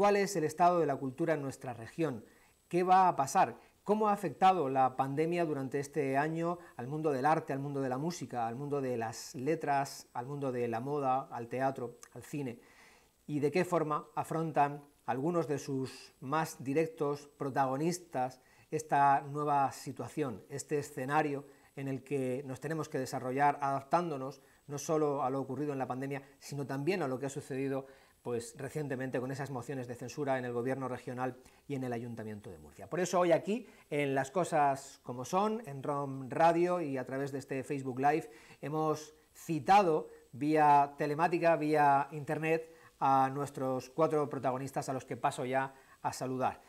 cuál es el estado de la cultura en nuestra región, qué va a pasar, cómo ha afectado la pandemia durante este año al mundo del arte, al mundo de la música, al mundo de las letras, al mundo de la moda, al teatro, al cine, y de qué forma afrontan algunos de sus más directos protagonistas esta nueva situación, este escenario en el que nos tenemos que desarrollar adaptándonos no solo a lo ocurrido en la pandemia, sino también a lo que ha sucedido pues recientemente con esas mociones de censura en el gobierno regional y en el Ayuntamiento de Murcia. Por eso hoy aquí, en Las Cosas como Son, en ROM Radio y a través de este Facebook Live, hemos citado vía telemática, vía Internet, a nuestros cuatro protagonistas a los que paso ya a saludar.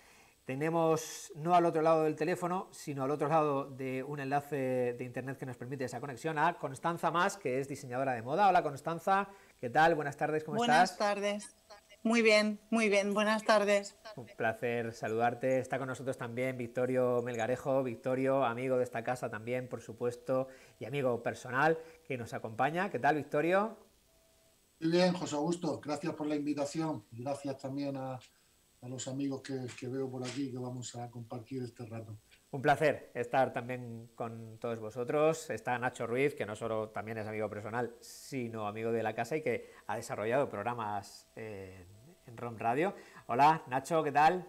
Tenemos no al otro lado del teléfono, sino al otro lado de un enlace de internet que nos permite esa conexión a Constanza Más, que es diseñadora de moda. Hola Constanza, ¿qué tal? Buenas tardes, ¿cómo estás? Buenas tardes. Muy bien, muy bien, buenas tardes. Un placer saludarte. Está con nosotros también Victorio Melgarejo, Victorio, amigo de esta casa también, por supuesto, y amigo personal que nos acompaña. ¿Qué tal, Victorio? Muy bien, José Augusto, gracias por la invitación. Gracias también a, a los amigos que, veo por aquí que vamos a compartir este rato. Un placer estar también con todos vosotros. Está Nacho Ruiz, que no solo también es amigo personal, sino amigo de la casa y que ha desarrollado programas eh, en ROM Radio. Hola, Nacho, ¿qué tal?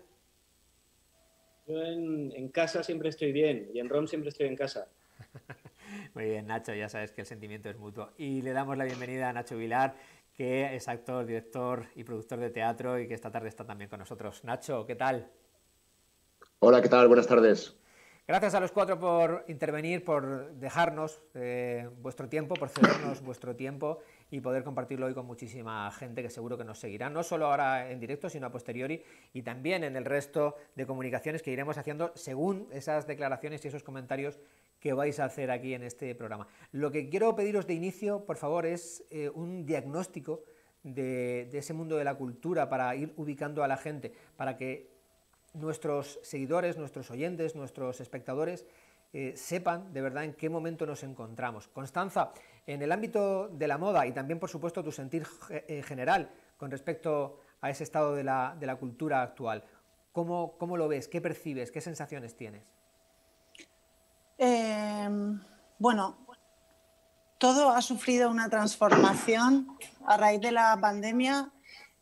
Yo en, casa siempre estoy bien y en ROM siempre estoy en casa. Muy bien, Nacho, ya sabes que el sentimiento es mutuo. Y le damos la bienvenida a Nacho Vilar, que es actor, director y productor de teatro y que esta tarde está también con nosotros. Nacho, ¿qué tal? Hola, ¿qué tal? Buenas tardes. Gracias a los cuatro por intervenir, por dejarnos eh, vuestro tiempo, por cedernos vuestro tiempo y poder compartirlo hoy con muchísima gente que seguro que nos seguirá, no solo ahora en directo, sino a posteriori y también en el resto de comunicaciones que iremos haciendo según esas declaraciones y esos comentarios que vais a hacer aquí en este programa. Lo que quiero pediros de inicio, por favor, es eh, un diagnóstico de, ese mundo de la cultura para ir ubicando a la gente, para que nuestros seguidores, nuestros oyentes, nuestros espectadores eh, sepan de verdad en qué momento nos encontramos. Constanza, en el ámbito de la moda y también, por supuesto, tu sentir en general con respecto a ese estado de la, de la cultura actual, ¿cómo, ¿cómo lo ves? ¿Qué percibes? ¿Qué sensaciones tienes? Em, bueno, todo ha sufrido una transformación a raíz de la pandemia.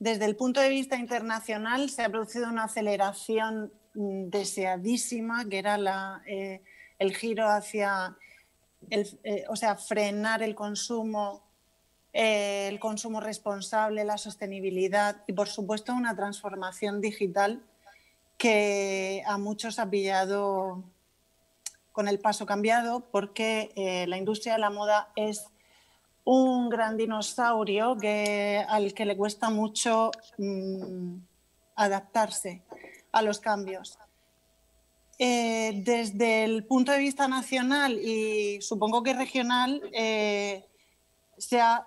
Desde el punto de vista internacional se ha producido una aceleración mm, deseadísima, que era eh, el giro hacia, eh, o sea, frenar el consumo, eh, el consumo responsable, la sostenibilidad y, por supuesto, una transformación digital que a muchos ha pillado con el paso cambiado porque la industria de la moda es un gran dinosaurio que, al que le cuesta mucho mm, adaptarse a los cambios. Eh, desde el punto de vista nacional y supongo que regional, eh, se, ha,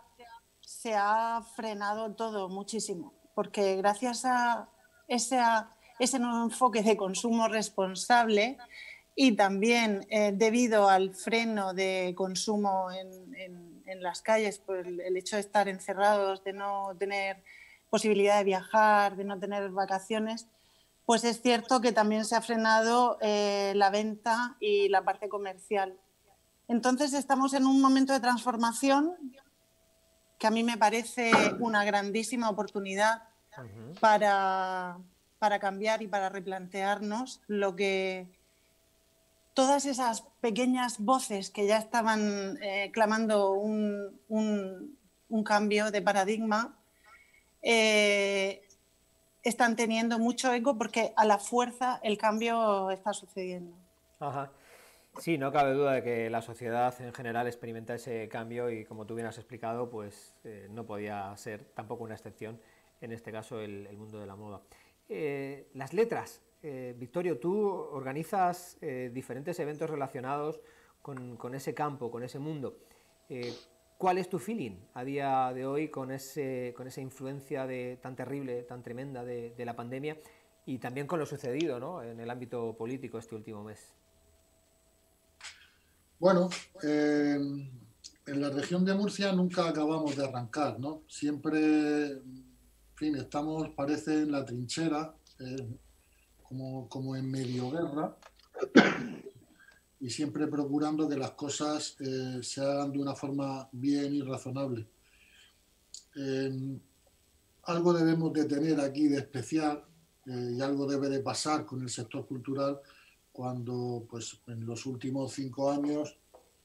se, ha, frenado todo muchísimo, porque gracias a ese, a ese nuevo enfoque de consumo responsable, y también eh, debido al freno de consumo en, en, las calles, por el, hecho de estar encerrados, de no tener posibilidad de viajar, de no tener vacaciones, pues es cierto que también se ha frenado eh, la venta y la parte comercial. Entonces estamos en un momento de transformación que a mí me parece una grandísima oportunidad para, para cambiar y para replantearnos lo que todas esas pequeñas voces que ya estaban eh, clamando un, cambio de paradigma, eh, están teniendo mucho eco porque a la fuerza el cambio está sucediendo. Sí, no cabe duda de que la sociedad en general experimenta ese cambio y como tú bien has explicado, pues eh, no podía ser tampoco una excepción, en este caso el mundo de la moda. las letras, eh, Victorio, tú organizas eh, diferentes eventos relacionados con, ese campo, con ese mundo. Eh, ¿Cuál es tu feeling a día de hoy con, ese, con esa influencia de, tan terrible, tan tremenda de, la pandemia y también con lo sucedido en el ámbito político este último mes? Bueno, en la región de Murcia nunca acabamos de arrancar, ¿no? Siempre fin, estamos, parece, en la trinchera, eh, como, como en medio guerra, y siempre procurando que las cosas eh, se hagan de una forma bien y razonable. Eh, algo debemos de tener aquí de especial y algo debe de pasar con el sector cultural cuando pues en los últimos cinco años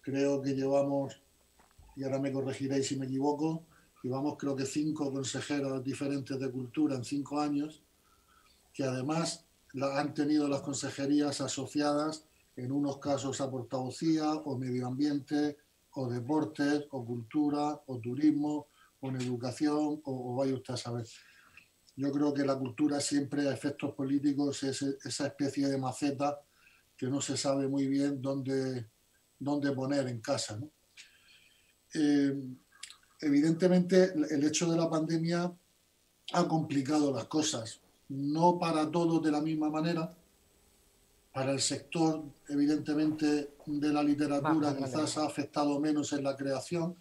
creo que llevamos, y ahora me corregiréis si me equivoco, llevamos creo que cinco consejeros diferentes de cultura en cinco años, que además han tenido las consejerías asociadas en unos casos a portavocía o medio ambiente o deportes o cultura o turismo o en educación o, vaya usted a saber. Yo creo que la cultura siempre a efectos políticos es esa especie de maceta que no se sabe muy bien dónde, dónde poner en casa. Eh, evidentemente, el hecho de la pandemia ha complicado las cosas, no para todos de la misma manera. Para el sector, evidentemente, de la literatura quizás ha afectado menos en la creación.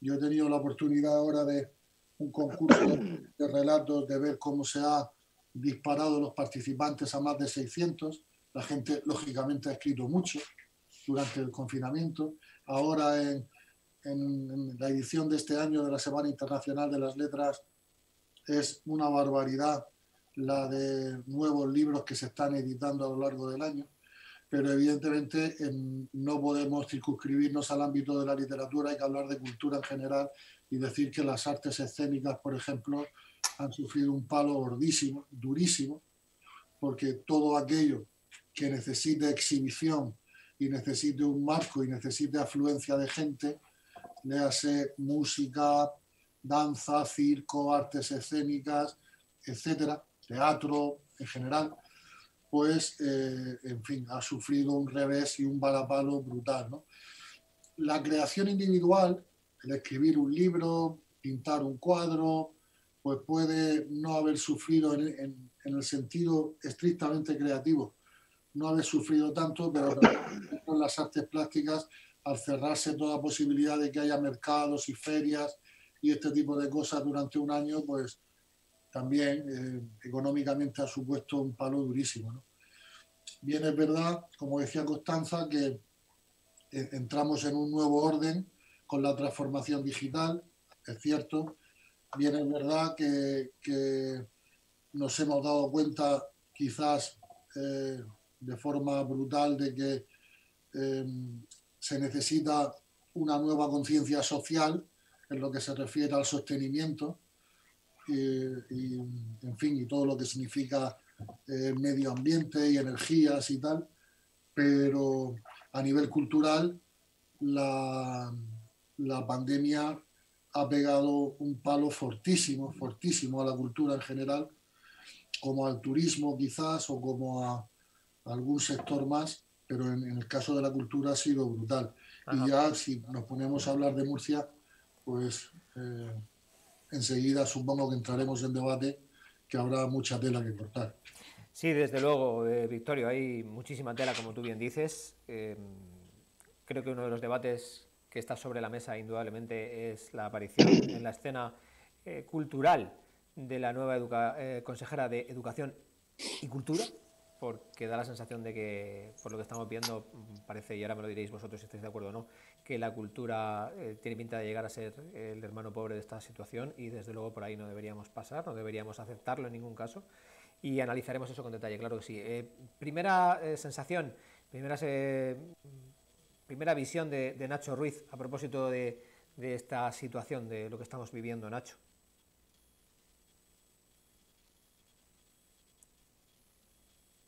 Yo he tenido la oportunidad ahora de un concurso de relatos, de ver cómo se ha disparado los participantes a más de 600 la gente, lógicamente, ha escrito mucho durante el confinamiento. Ahora, en, la edición de este año de la Semana Internacional de las Letras, es una barbaridad la de nuevos libros que se están editando a lo largo del año, pero evidentemente no podemos circunscribirnos al ámbito de la literatura, hay que hablar de cultura en general y decir que las artes escénicas, por ejemplo, han sufrido un palo gordísimo, durísimo, porque todo aquello que necesite exhibición y necesite un marco y necesite afluencia de gente, léase música, danza, circo, artes escénicas, etcétera, teatro en general, pues, eh, en fin, ha sufrido un revés y un balapalo brutal. La creación individual, el escribir un libro, pintar un cuadro, pues puede no haber sufrido en el sentido estrictamente creativo, no haber sufrido tanto, pero en las artes plásticas, al cerrarse toda posibilidad de que haya mercados y ferias y este tipo de cosas durante un año, pues también eh, económicamente ha supuesto un palo durísimo. Bien es verdad, como decía Constanza, que eh, entramos en un nuevo orden con la transformación digital, es cierto. Bien es verdad que, nos hemos dado cuenta quizás eh, de forma brutal de que em, se necesita una nueva conciencia social en lo que se refiere al sostenimiento y, en fin, y todo lo que significa eh, medio ambiente y energías y tal, pero a nivel cultural la, la pandemia ha pegado un palo fortísimo, fortísimo a la cultura en general, como al turismo quizás o como a, algún sector más, pero en, el caso de la cultura ha sido brutal. Y ya si nos ponemos a hablar de Murcia, pues eh, enseguida supongo que entraremos en debate que habrá mucha tela que cortar. Sí, desde luego, eh, Victorio, hay muchísima tela, como tú bien dices. Em, creo que uno de los debates que está sobre la mesa, indudablemente, es la aparición en la escena eh, cultural de la nueva consejera de Educación y Cultura, porque da la sensación de que, por lo que estamos viendo, parece, y ahora me lo diréis vosotros si estáis de acuerdo o no, que la cultura eh, tiene pinta de llegar a ser el hermano pobre de esta situación y desde luego por ahí no deberíamos pasar, no deberíamos aceptarlo en ningún caso y analizaremos eso con detalle, claro que sí. Eh, primera eh, sensación, primera, primera visión de, Nacho Ruiz a propósito de esta situación, de lo que estamos viviendo, Nacho.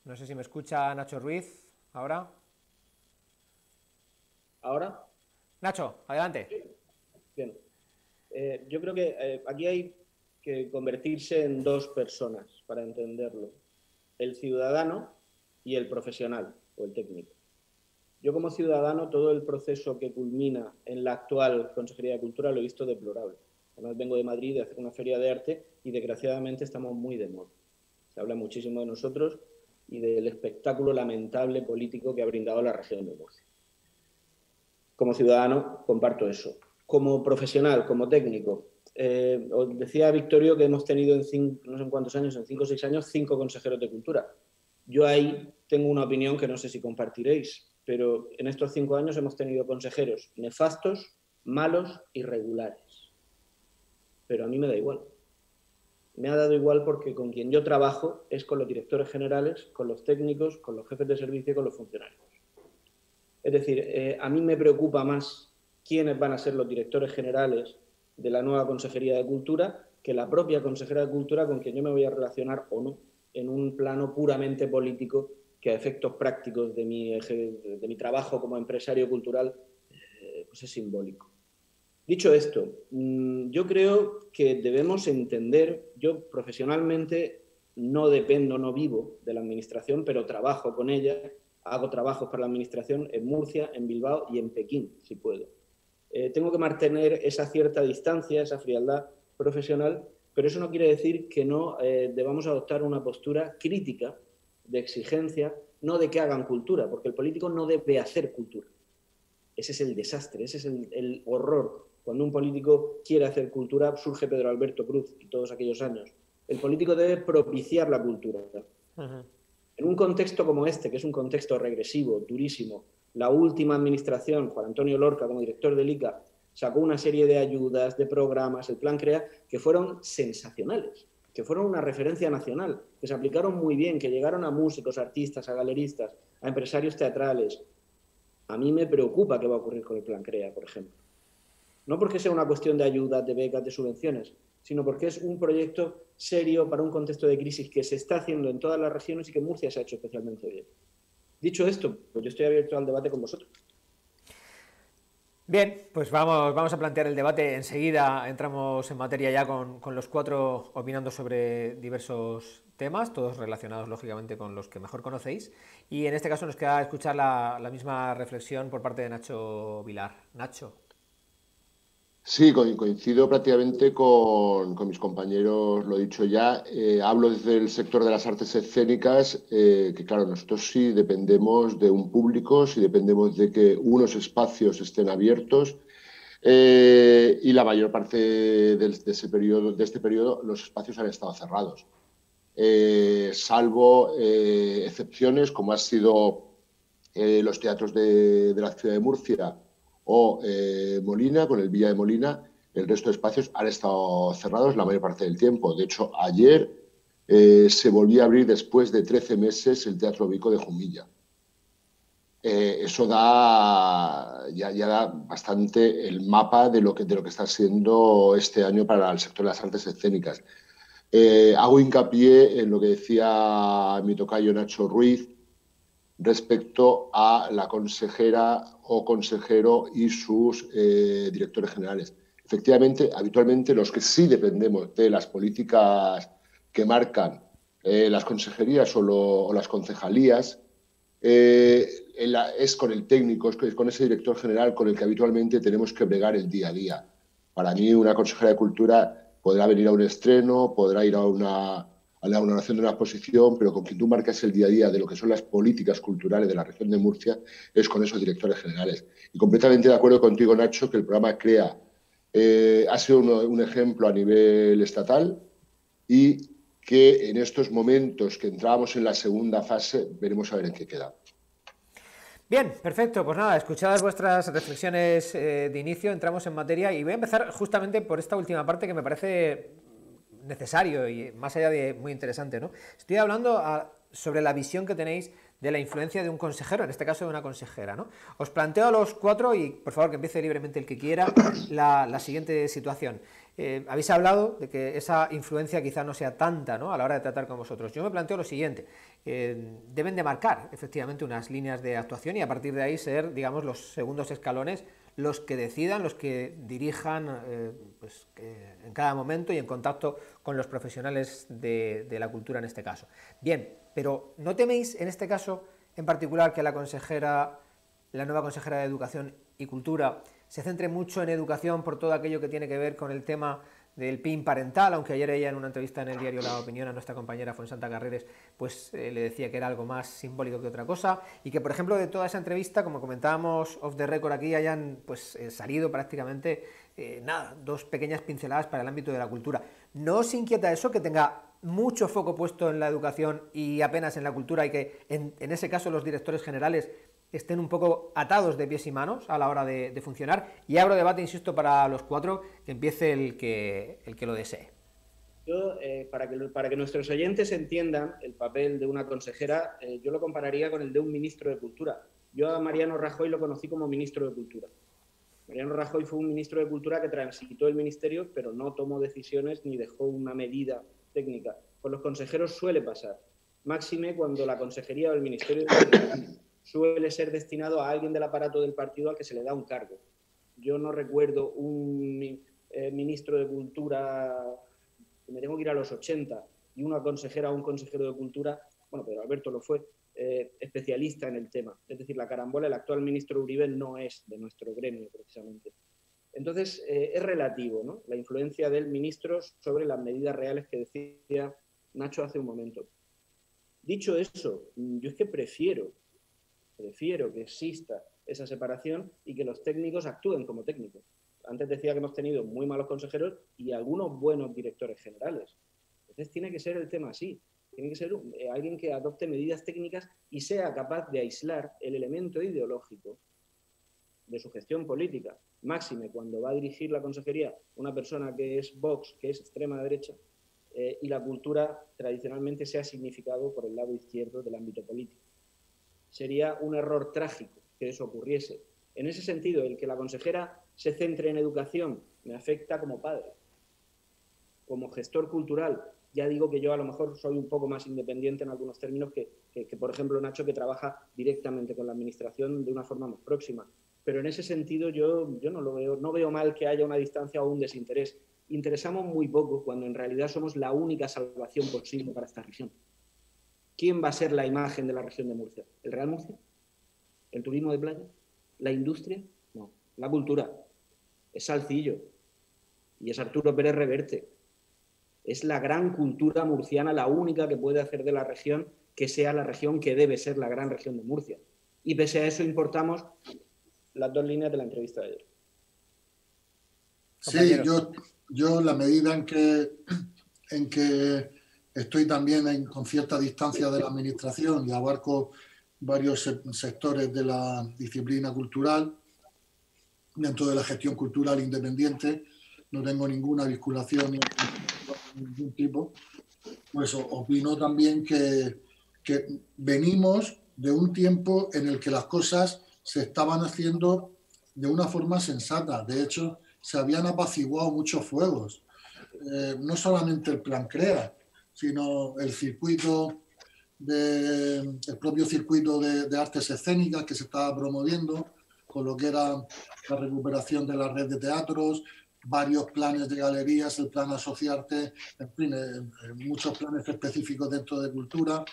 No sé si me escucha Nacho Ruiz ahora. ¿Ahora? Nacho, adelante. Bien. Eh, yo creo que eh, aquí hay que convertirse en dos personas para entenderlo. El ciudadano y el profesional o el técnico. Yo como ciudadano todo el proceso que culmina en la actual Consejería de Cultura lo he visto deplorable. Además vengo de Madrid de hacer una feria de arte y desgraciadamente estamos muy de moda. Se habla muchísimo de nosotros y del espectáculo lamentable político que ha brindado la región de Murcia. Como ciudadano comparto eso. como profesional, como técnico, eh, os decía Victorio que hemos tenido en cinco, no sé en cuántos años, en cinco o seis años, cinco consejeros de cultura. Yo ahí tengo una opinión que no sé si compartiréis, pero en estos cinco años hemos tenido consejeros nefastos, malos y regulares. Pero a mí me da igual. Me ha dado igual porque con quien yo trabajo es con los directores generales, con los técnicos, con los jefes de servicio y con los funcionarios. Es decir, eh, a mí me preocupa más quiénes van a ser los directores generales de la nueva Consejería de Cultura que la propia consejera de Cultura con quien yo me voy a relacionar o no en un plano puramente político que a efectos prácticos de mi, de mi trabajo como empresario cultural eh, pues es simbólico. Dicho esto, mm, yo creo que debemos entender, yo profesionalmente no dependo, no vivo de la administración, pero trabajo con ella, hago trabajos para la administración en Murcia, en Bilbao y en Pekín, si puedo. Eh, tengo que mantener esa cierta distancia, esa frialdad profesional, pero eso no quiere decir que no eh, debamos adoptar una postura crítica, de exigencia, no de que hagan cultura, porque el político no debe hacer cultura. Ese es el desastre, ese es el, horror. Cuando un político quiere hacer cultura, surge Pedro Alberto Cruz y todos aquellos años. El político debe propiciar la cultura. En un contexto como este, que es un contexto regresivo, durísimo, la última administración, Juan Antonio Lorca como director del ICA, sacó una serie de ayudas, de programas, el plan CREA, que fueron sensacionales, que fueron una referencia nacional, que se aplicaron muy bien, que llegaron a músicos, artistas, a galeristas, a empresarios teatrales. A mí me preocupa qué va a ocurrir con el plan CREA, por ejemplo. No porque sea una cuestión de ayudas, de becas, de subvenciones, sino porque es un proyecto serio para un contexto de crisis que se está haciendo en todas las regiones y que Murcia se ha hecho especialmente bien. Dicho esto, pues yo estoy abierto al debate con vosotros. Bien, pues vamos, vamos a plantear el debate. Enseguida entramos en materia ya con, los cuatro opinando sobre diversos temas, todos relacionados lógicamente con los que mejor conocéis. Y en este caso nos queda escuchar la, la misma reflexión por parte de Nacho Vilar. Nacho. Sí, coincido prácticamente con, mis compañeros, lo he dicho ya. Eh, hablo desde el sector de las artes escénicas, eh, que claro, nosotros sí dependemos de un público, sí dependemos de que unos espacios estén abiertos eh, y la mayor parte de, ese periodo, de este periodo los espacios han estado cerrados. salvo excepciones como han sido los teatros de la ciudad de Murcia o eh, Molina, con el Villa de Molina, el resto de espacios han estado cerrados la mayor parte del tiempo. De hecho, ayer eh, se volvió a abrir después de 13 meses el Teatro Vico de Jumilla. Eh, eso da ya, da bastante el mapa de lo, que, de lo que está siendo este año para el sector de las artes escénicas. hago hincapié en lo que decía mi tocayo Nacho Ruiz, respecto a la consejera o consejero y sus eh, directores generales. Efectivamente, habitualmente los que sí dependemos de las políticas que marcan eh, las consejerías o, las concejalías, eh, es con el técnico, es con ese director general con el que habitualmente tenemos que bregar el día a día. Para mí, una consejera de cultura podrá venir a un estreno, podrá ir a una, a la oración de una exposición, pero con quien tú marcas el día a día de lo que son las políticas culturales de la región de Murcia es con esos directores generales. Y completamente de acuerdo contigo, Nacho, que el programa CREA eh, ha sido un ejemplo a nivel estatal y que en estos momentos que entramos en la segunda fase veremos a ver en qué queda. Bien, perfecto. Pues nada, escuchadas vuestras reflexiones eh, de inicio, entramos en materia y voy a empezar justamente por esta última parte que me parece necesario y más allá de muy interesante. ¿no? Estoy hablando ah, sobre la visión que tenéis de la influencia de un consejero, en este caso de una consejera. ¿no? Os planteo a los cuatro, y por favor que empiece libremente el que quiera, la, siguiente situación. Eh, habéis hablado de que esa influencia quizá no sea tanta ¿no? a la hora de tratar con vosotros. Yo me planteo lo siguiente, eh, deben de marcar efectivamente unas líneas de actuación y a partir de ahí ser, digamos, los segundos escalones los que decidan, los que dirijan eh, pues, en cada momento y en contacto con los profesionales de, la cultura en este caso. Bien, pero ¿no teméis en este caso en particular que la consejera, la nueva consejera de Educación y Cultura, se centre mucho en educación por todo aquello que tiene que ver con el tema del PIN parental, aunque ayer ella en una entrevista en el diario La Opinión a nuestra compañera Fuensanta Carreres, pues eh, le decía que era algo más simbólico que otra cosa, y que por ejemplo de toda esa entrevista, como comentábamos off the record aquí, hayan pues eh, salido prácticamente eh, nada, dos pequeñas pinceladas para el ámbito de la cultura. ¿No os inquieta eso que tenga mucho foco puesto en la educación y apenas en la cultura y que en ese caso los directores generales estén un poco atados de pies y manos a la hora de, funcionar. Y abro debate, insisto, para los cuatro, que empiece el que, el que lo desee. Yo, eh, para, que, para que nuestros oyentes entiendan el papel de una consejera, eh, yo lo compararía con el de un ministro de Cultura. Yo a Mariano Rajoy lo conocí como ministro de Cultura. Mariano Rajoy fue un ministro de Cultura que transitó el ministerio, pero no tomó decisiones ni dejó una medida técnica. Con los consejeros suele pasar. Máxime cuando la consejería o el ministerio suele ser destinado a alguien del aparato del partido al que se le da un cargo. Yo no recuerdo un eh, ministro de Cultura, me tengo que ir a los 80, y una consejera o un consejero de Cultura, bueno, pero Alberto lo fue, eh, especialista en el tema. Es decir, la carambola, el actual ministro Uribe no es de nuestro gremio, precisamente. Entonces, eh, es relativo ¿no? la influencia del ministro sobre las medidas reales que decía Nacho hace un momento. Dicho eso, yo es que prefiero Prefiero que exista esa separación y que los técnicos actúen como técnicos. Antes decía que hemos tenido muy malos consejeros y algunos buenos directores generales. Entonces tiene que ser el tema así. Tiene que ser eh, alguien que adopte medidas técnicas y sea capaz de aislar el elemento ideológico de su gestión política. Máxime, cuando va a dirigir la consejería una persona que es Vox, que es extrema derecha, eh, y la cultura tradicionalmente se ha significado por el lado izquierdo del ámbito político sería un error trágico que eso ocurriese. En ese sentido, el que la consejera se centre en educación me afecta como padre, como gestor cultural. Ya digo que yo a lo mejor soy un poco más independiente en algunos términos que, por ejemplo, Nacho, que trabaja directamente con la administración de una forma más próxima. Pero en ese sentido yo, yo no lo veo, no veo mal que haya una distancia o un desinterés. Interesamos muy poco cuando en realidad somos la única salvación posible para esta región. ¿Quién va a ser la imagen de la región de Murcia? ¿El Real Murcia? ¿El turismo de playa? ¿La industria? No, la cultura. Es Salcillo y es Arturo Pérez Reverte. Es la gran cultura murciana la única que puede hacer de la región que sea la región que debe ser la gran región de Murcia. Y pese a eso importamos las dos líneas de la entrevista de ayer. Sí, yo, yo la medida en que, en que Estoy también con cierta distancia de la administración y abarco varios sectores de la disciplina cultural dentro de la gestión cultural independiente. No tengo ninguna vinculación de ningún tipo. Pues opino también que, que venimos de un tiempo en el que las cosas se estaban haciendo de una forma sensata. De hecho, se habían apaciguado muchos fuegos. Eh, no solamente el plan CREA, sino el circuito de, el propio circuito de, artes escénicas que se estaba promoviendo, con lo que era la recuperación de la red de teatros, varios planes de galerías, el plan asociarte, en fin, muchos planes específicos dentro de cultura.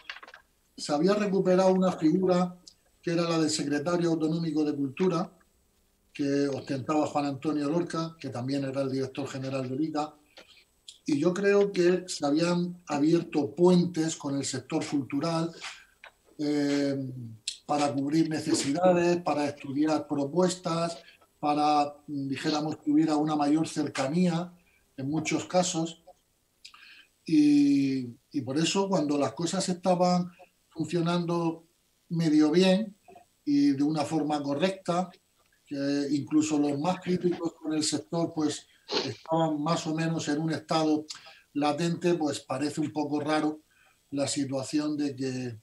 Se había recuperado una figura que era la del secretario autonómico de cultura, que ostentaba Juan Antonio Lorca, que también era el director general de Liga, y yo creo que se habían abierto puentes con el sector cultural eh, para cubrir necesidades, para estudiar propuestas, para, dijéramos, que hubiera una mayor cercanía en muchos casos. Y, por eso cuando las cosas estaban funcionando medio bien y de una forma correcta, incluso los más críticos con el sector, pues estaban más o menos en un estado latente, pues parece un poco raro la situación de que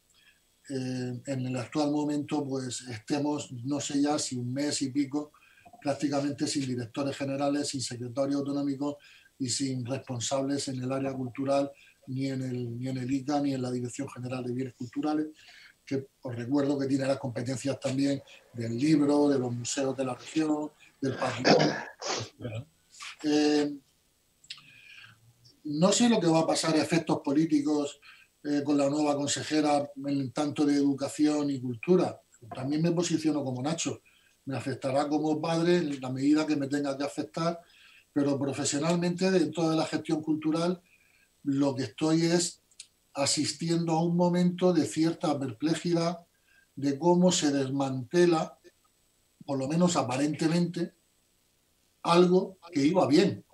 eh, en el actual momento pues estemos, no sé ya si un mes y pico, prácticamente sin directores generales, sin secretario autonómico y sin responsables en el área cultural, ni en el, ni en el ICA, ni en la Dirección General de Bienes Culturales, que os recuerdo que tiene las competencias también del libro, de los museos de la región, del patrimonio. Eh, no sé lo que va a pasar a efectos políticos eh, con la nueva consejera en tanto de educación y cultura. También me posiciono como Nacho. me afectará como padre en la medida que me tenga que afectar, pero profesionalmente dentro de la gestión cultural lo que estoy es asistiendo a un momento de cierta perplejidad de cómo se desmantela, por lo menos aparentemente, algo que iba bien.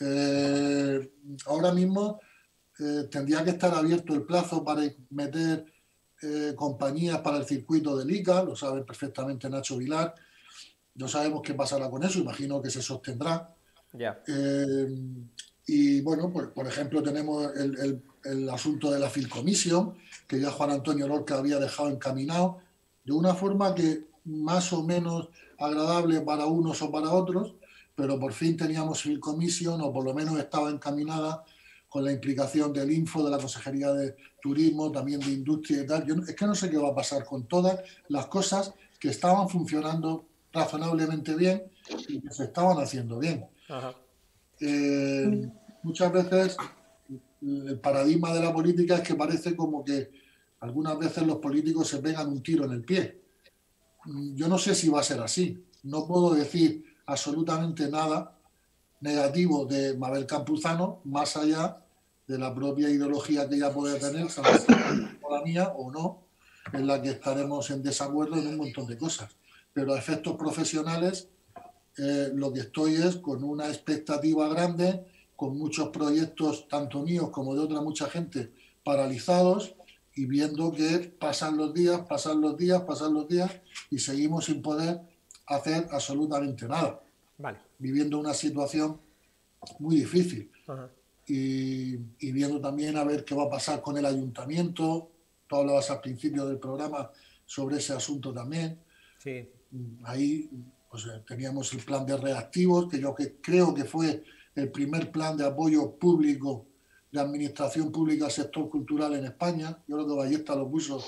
Eh, ahora mismo eh, tendría que estar abierto el plazo para meter eh, compañías para el circuito del ICA, lo sabe perfectamente Nacho Vilar. No sabemos qué pasará con eso, imagino que se sostendrá. y bueno, pues, por ejemplo, tenemos el, el, asunto de la Filcomisión, que ya Juan Antonio Lorca había dejado encaminado, de una forma que más o menos agradable para unos o para otros, pero por fin teníamos Filcomisión, o por lo menos estaba encaminada con la implicación del Info, de la Consejería de Turismo, también de Industria y tal. Yo, es que no sé qué va a pasar con todas las cosas que estaban funcionando razonablemente bien y que se estaban haciendo bien. Eh, muchas veces el paradigma de la política es que parece como que algunas veces los políticos se pegan un tiro en el pie. Yo no sé si va a ser así. No puedo decir absolutamente nada negativo de Mabel Campuzano, más allá de la propia ideología que ella puede tener, o la mía o no, en la que estaremos en desacuerdo en un montón de cosas. Pero a efectos profesionales, eh, lo que estoy es con una expectativa grande, con muchos proyectos, tanto míos como de otra mucha gente, paralizados y viendo que pasan los días, pasan los días, pasan los días y seguimos sin poder hacer absolutamente nada. Vale. Viviendo una situación muy difícil. Y, viendo también a ver qué va a pasar con el ayuntamiento. Tú hablabas al principio del programa sobre ese asunto también. Sí. Ahí pues, teníamos el plan de reactivos, que yo que creo que fue el primer plan de apoyo público de administración pública al sector cultural en España. Yo creo que Ballesta lo puso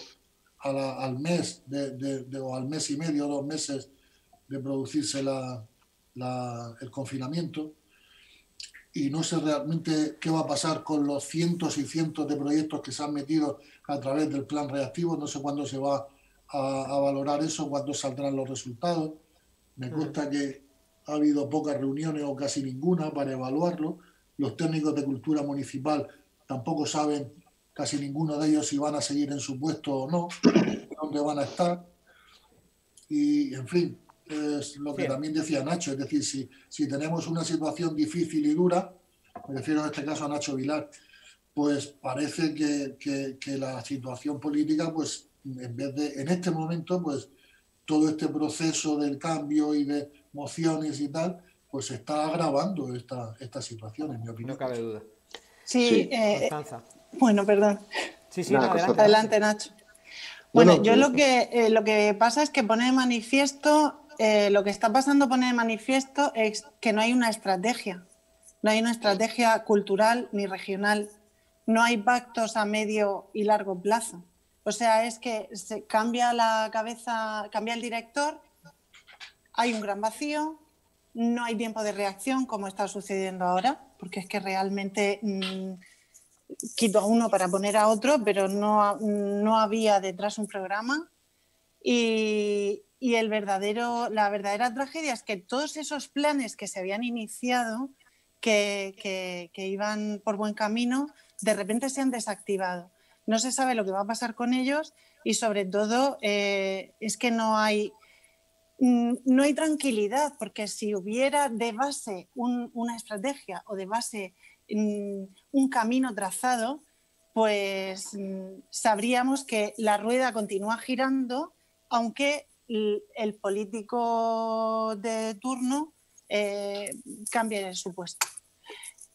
al mes de, o al mes y medio, dos meses de producirse el confinamiento y no sé realmente qué va a pasar con los cientos y cientos de proyectos que se han metido a través del plan reactivo, no sé cuándo se va a, valorar eso, cuándo saldrán los resultados. Me consta que ha habido pocas reuniones o casi ninguna para evaluarlo. Los técnicos de cultura municipal tampoco saben, casi ninguno de ellos, si van a seguir en su puesto o no, dónde van a estar. Y, en fin, es lo que también decía Nacho, es decir, si, si tenemos una situación difícil y dura, me refiero en este caso a Nacho Vilar, pues parece que, que, la situación política, pues en vez de, en este momento, pues todo este proceso del cambio y de mociones y tal, pues se está agravando esta, esta situación, en mi opinión. No cabe duda. Sí, eh, bueno, perdón. Sí, sí, adelante, adelante, Nacho. Bueno, yo lo que, eh, lo que pasa es que pone de manifiesto eh, lo que está pasando pone de manifiesto es que no hay una estrategia, no hay una estrategia cultural ni regional, no hay pactos a medio y largo plazo. O sea, es que se cambia la cabeza, cambia el director, hay un gran vacío, no hay tiempo de reacción como está sucediendo ahora, porque es que realmente mm, quito a uno para poner a otro, pero no, no había detrás un programa. Y, y el verdadero, la verdadera tragedia es que todos esos planes que se habían iniciado, que, iban por buen camino, de repente se han desactivado. No se sabe lo que va a pasar con ellos y sobre todo eh, es que no hay, no hay tranquilidad, porque si hubiera de base una estrategia o de base mm, un camino trazado, pues mm, sabríamos que la rueda continúa girando, aunque el político de turno eh, cambie el supuesto.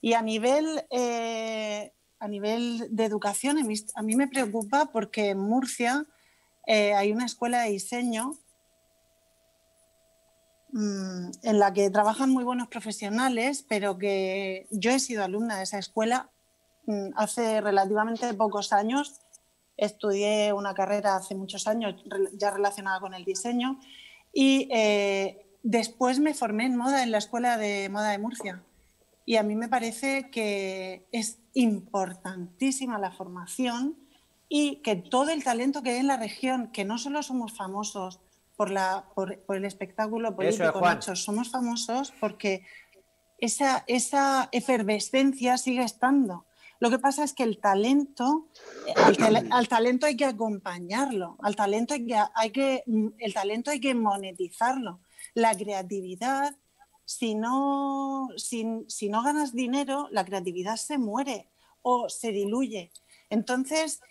Y a nivel, eh, a nivel de educación, a mí, me preocupa porque en Murcia eh, hay una escuela de diseño mm, en la que trabajan muy buenos profesionales, pero que yo he sido alumna de esa escuela mm, hace relativamente pocos años estudié una carrera hace muchos años ya relacionada con el diseño y eh, después me formé en moda en la Escuela de Moda de Murcia. Y a mí me parece que es importantísima la formación y que todo el talento que hay en la región, que no solo somos famosos por, la, por, el espectáculo político, Nacho. Somos famosos porque esa, esa efervescencia sigue estando. Lo que pasa es que el talento, al, talento hay que acompañarlo, al talento hay que, hay que, el talento hay que monetizarlo. La creatividad, si no, si, si no ganas dinero, la creatividad se muere o se diluye. Entonces,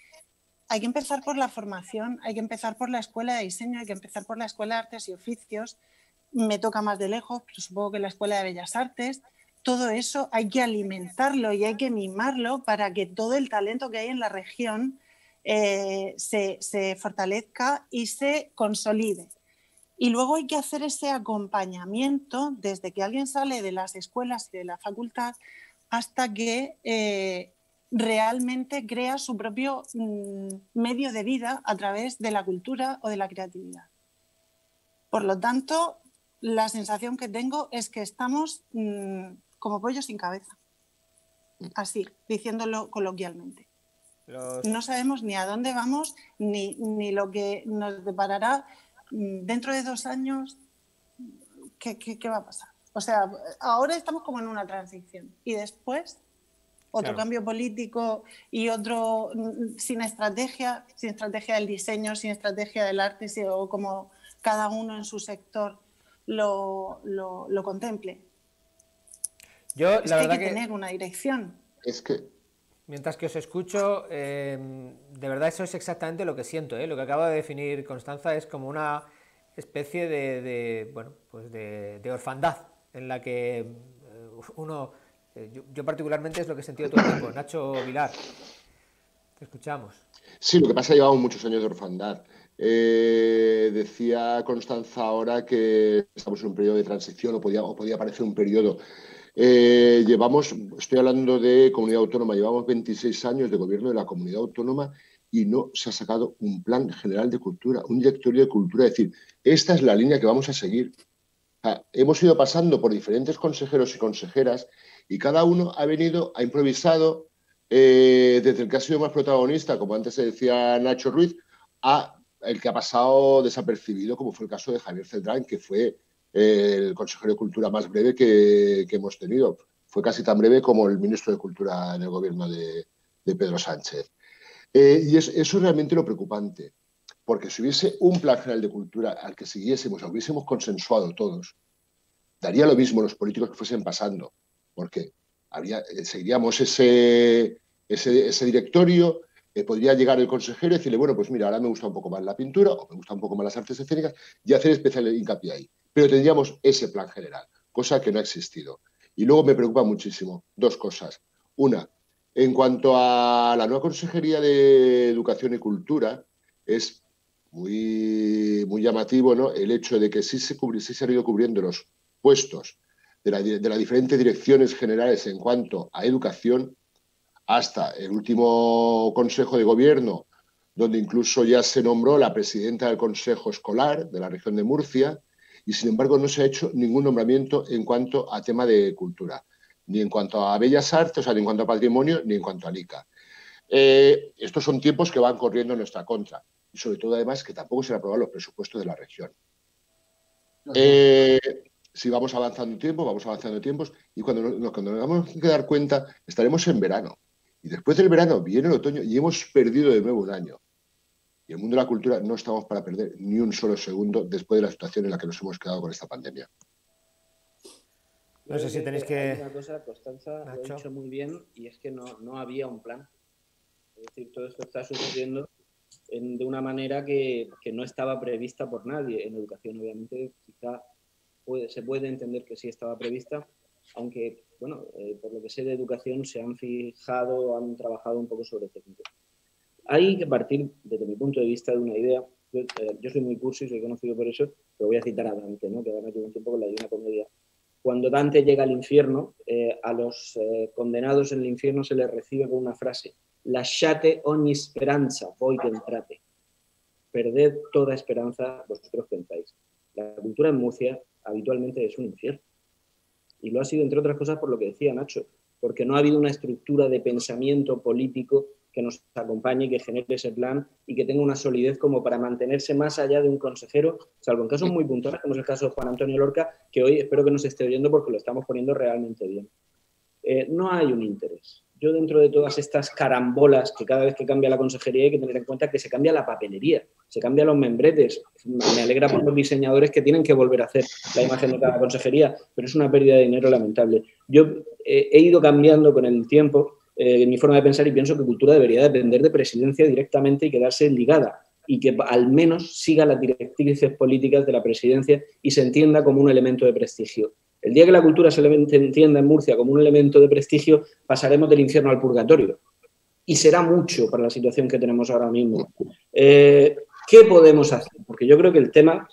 hay que empezar por la formación, hay que empezar por la escuela de diseño, hay que empezar por la escuela de artes y oficios. Me toca más de lejos, supongo que la escuela de bellas artes todo eso hay que alimentarlo y hay que mimarlo para que todo el talento que hay en la región eh, se, fortalezca y se consolide. Y luego hay que hacer ese acompañamiento desde que alguien sale de las escuelas y de la facultad hasta que eh, realmente crea su propio mm, medio de vida a través de la cultura o de la creatividad. Por lo tanto, la sensación que tengo es que estamos mm, como pollo sin cabeza. Mm. Así, diciéndolo coloquialmente. No sabemos ni a dónde vamos, ni, lo que nos deparará mm, dentro de dos años. ¿Qué, va a pasar? O sea, ahora estamos como en una transición. Y después, otro cambio político y otro mm, sin estrategia, sin estrategia del diseño, sin estrategia del arte, o como cada uno en su sector lo contemple. Yo, la verdad hay que, tener una dirección. Es que. Mientras que os escucho, em, de verdad eso es exactamente lo que siento. ¿eh? Lo que acaba de definir Constanza es como una especie de, bueno, pues de, orfandad en la que eh, uno, eh, yo, particularmente es lo que he sentido todo el tiempo. Nacho Vilar, te escuchamos. Sí, lo que pasa es que llevamos muchos años de orfandad. decía Constanza ahora que estamos en un periodo de transición o podía, o podía parecer un periodo eh, llevamos, estoy hablando de comunidad autónoma, llevamos 26 años de gobierno de la comunidad autónoma y no se ha sacado un plan general de cultura, un directorio de cultura, es decir, esta es la línea que vamos a seguir. hemos ido pasando por diferentes consejeros y consejeras y cada uno ha venido, ha improvisado, eh, desde el que ha sido más protagonista, como antes se decía Nacho Ruiz, a el que ha pasado desapercibido, como fue el caso de Javier Celdrán, que fue el consejero de Cultura más breve que, hemos tenido. Fue casi tan breve como el ministro de Cultura en el gobierno de, Pedro Sánchez. Eh, y es, eso es realmente lo preocupante, porque si hubiese un plan general de cultura al que siguiésemos, lo hubiésemos consensuado todos, daría lo mismo los políticos que fuesen pasando, porque eh, seguiríamos ese, directorio, eh, podría llegar el consejero y decirle, bueno, pues mira, ahora me gusta un poco más la pintura o me gusta un poco más las artes escénicas y hacer especial hincapié ahí pero tendríamos ese plan general, cosa que no ha existido. Y luego me preocupa muchísimo dos cosas. Una, en cuanto a la nueva Consejería de Educación y Cultura, es muy, llamativo el hecho de que sí se, se han ido cubriendo los puestos de, de las diferentes direcciones generales en cuanto a educación, hasta el último Consejo de Gobierno, donde incluso ya se nombró la presidenta del Consejo Escolar de la región de Murcia, y sin embargo no se ha hecho ningún nombramiento en cuanto a tema de cultura, ni en cuanto a bellas artes, o sea, ni en cuanto a patrimonio, ni en cuanto a ICA. Eh, estos son tiempos que van corriendo en nuestra contra y sobre todo además que tampoco se han aprobado los presupuestos de la región. Eh, si vamos avanzando en tiempo, vamos avanzando en tiempos y cuando nos, cuando nos vamos a dar cuenta estaremos en verano. Y después del verano viene el otoño y hemos perdido de nuevo un año. Y el mundo de la cultura no estamos para perder ni un solo segundo después de la situación en la que nos hemos quedado con esta pandemia. No sé si tenéis que. Una cosa, Constanza lo ha dicho muy bien, y es que no, no, había un plan. Es decir, todo esto está sucediendo de una manera que, que, no estaba prevista por nadie. En educación, obviamente, quizá puede, se puede entender que sí estaba prevista, aunque, bueno, eh, por lo que sé de educación, se han fijado, han trabajado un poco sobre técnico. Hay que partir, desde mi punto de vista, de una idea. Yo, eh, soy muy cursi, soy conocido por eso, pero voy a citar a Dante, ¿no? que además llevo un tiempo con la Divina Comedia. Cuando Dante llega al infierno, eh, a los eh, condenados en el infierno se les recibe con una frase: Lasciate ogni speranza, voi que entrate. Perded toda esperanza vosotros que entráis. La cultura en Murcia habitualmente es un infierno. Y lo ha sido, entre otras cosas, por lo que decía Nacho, porque no ha habido una estructura de pensamiento político que nos acompañe, que genere ese plan y que tenga una solidez como para mantenerse más allá de un consejero, salvo en casos muy puntuales, como es el caso de Juan Antonio Lorca, que hoy espero que nos esté oyendo porque lo estamos poniendo realmente bien. Eh, no hay un interés. Yo dentro de todas estas carambolas que cada vez que cambia la consejería hay que tener en cuenta que se cambia la papelería, se cambian los membretes. Me alegra por los diseñadores que tienen que volver a hacer la imagen de cada consejería, pero es una pérdida de dinero lamentable. Yo eh, he ido cambiando con el tiempo eh, mi forma de pensar y pienso que cultura debería depender de presidencia directamente y quedarse ligada y que al menos siga las directrices políticas de la presidencia y se entienda como un elemento de prestigio. El día que la cultura se entienda en Murcia como un elemento de prestigio, pasaremos del infierno al purgatorio. Y será mucho para la situación que tenemos ahora mismo. Eh, ¿Qué podemos hacer? Porque yo creo que el tema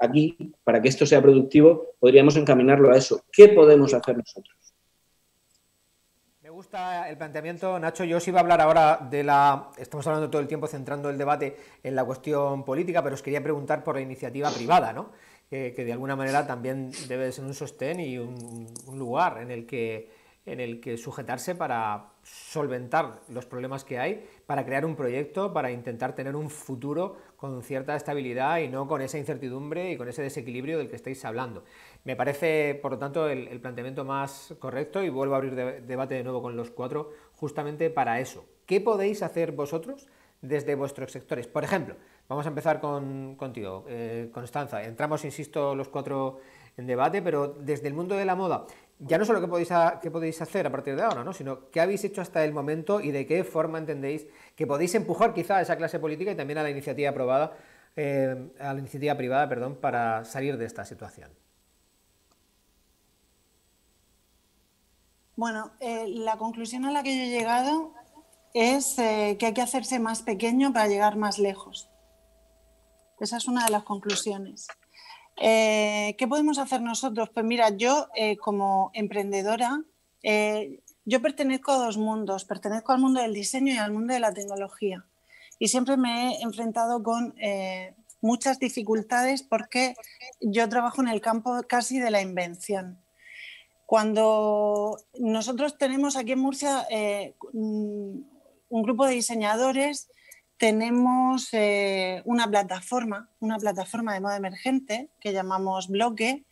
aquí, para que esto sea productivo, podríamos encaminarlo a eso. ¿Qué podemos hacer nosotros? Me gusta el planteamiento, Nacho. Yo os iba a hablar ahora de la. Estamos hablando todo el tiempo centrando el debate en la cuestión política, pero os quería preguntar por la iniciativa privada, ¿no? Que, de alguna manera también debe ser un sostén y un, lugar en el, que, en el que sujetarse para solventar los problemas que hay, para crear un proyecto, para intentar tener un futuro con cierta estabilidad y no con esa incertidumbre y con ese desequilibrio del que estáis hablando. Me parece, por lo tanto, el, planteamiento más correcto y vuelvo a abrir debate de nuevo con los cuatro justamente para eso. ¿Qué podéis hacer vosotros desde vuestros sectores? Por ejemplo, Vamos a empezar con, contigo, eh, Constanza. Entramos, insisto, los cuatro en debate, pero desde el mundo de la moda, ya no solo qué podéis, qué podéis hacer a partir de ahora, ¿no? sino qué habéis hecho hasta el momento y de qué forma entendéis que podéis empujar quizá a esa clase política y también a la iniciativa aprobada, eh, a la iniciativa privada, perdón, para salir de esta situación. Bueno, eh, la conclusión a la que yo he llegado es que hay que hacerse más pequeño para llegar más lejos. Esa es una de las conclusiones. Eh, ¿Qué podemos hacer nosotros? Pues mira, yo eh, como emprendedora, eh, yo pertenezco a dos mundos, pertenezco al mundo del diseño y al mundo de la tecnología. Y siempre me he enfrentado con muchas dificultades porque yo trabajo en el campo casi de la invención. Cuando nosotros tenemos aquí en Murcia un grupo de diseñadores tenemos eh, una plataforma, una plataforma de moda emergente que llamamos Bloque.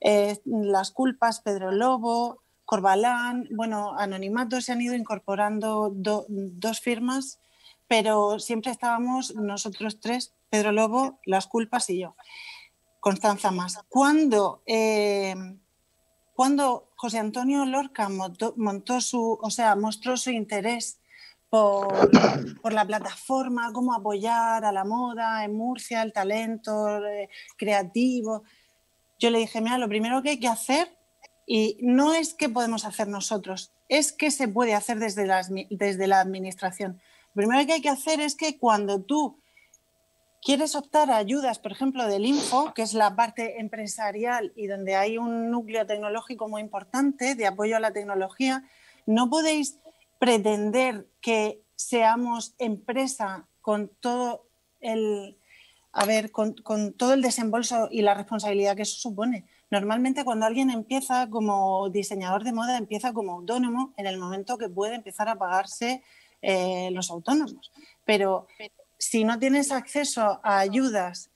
Eh, las culpas, Pedro Lobo, Corbalán, bueno, Anonimato se han ido incorporando dos firmas, pero siempre estábamos nosotros tres, Pedro Lobo, Las culpas y yo, Constanza más. Cuando, eh, cuando José Antonio Lorca montó su, o sea, mostró su interés por, la plataforma, cómo apoyar a la moda en Murcia, el talento eh, creativo. Yo le dije, mira, lo primero que hay que hacer, y no es que podemos hacer nosotros, es que se puede hacer desde la, desde la administración. Lo primero que hay que hacer es que cuando tú quieres optar a ayudas, por ejemplo, del Info, que es la parte empresarial y donde hay un núcleo tecnológico muy importante de apoyo a la tecnología, no podéis pretender que seamos empresa con todo el, a ver, con, todo el desembolso y la responsabilidad que eso supone. Normalmente cuando alguien empieza como diseñador de moda, empieza como autónomo en el momento que puede empezar a pagarse eh, los autónomos. Pero si no tienes acceso a ayudas,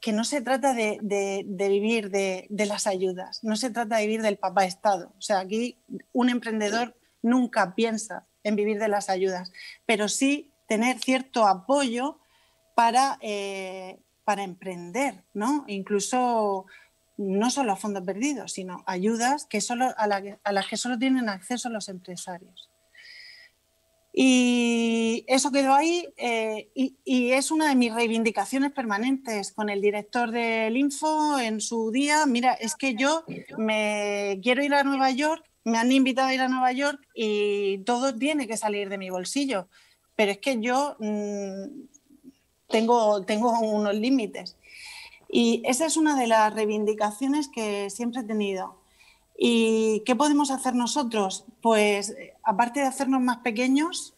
que no se trata de, vivir de, de, las ayudas, no se trata de vivir del papá Estado. O sea, aquí un emprendedor nunca piensa en vivir de las ayudas, pero sí tener cierto apoyo para, eh, para emprender, ¿no? Incluso no solo a fondos perdidos, sino ayudas que solo, a, las que solo tienen acceso los empresarios. Y eso quedó ahí eh, y, y, es una de mis reivindicaciones permanentes con el director del Info en su día. Mira, es que yo me quiero ir a Nueva York me han invitado a ir a Nueva York y todo tiene que salir de mi bolsillo. Pero es que yo mm, tengo, tengo unos límites. Y esa es una de las reivindicaciones que siempre he tenido. ¿Y qué podemos hacer nosotros? Pues aparte de hacernos más pequeños,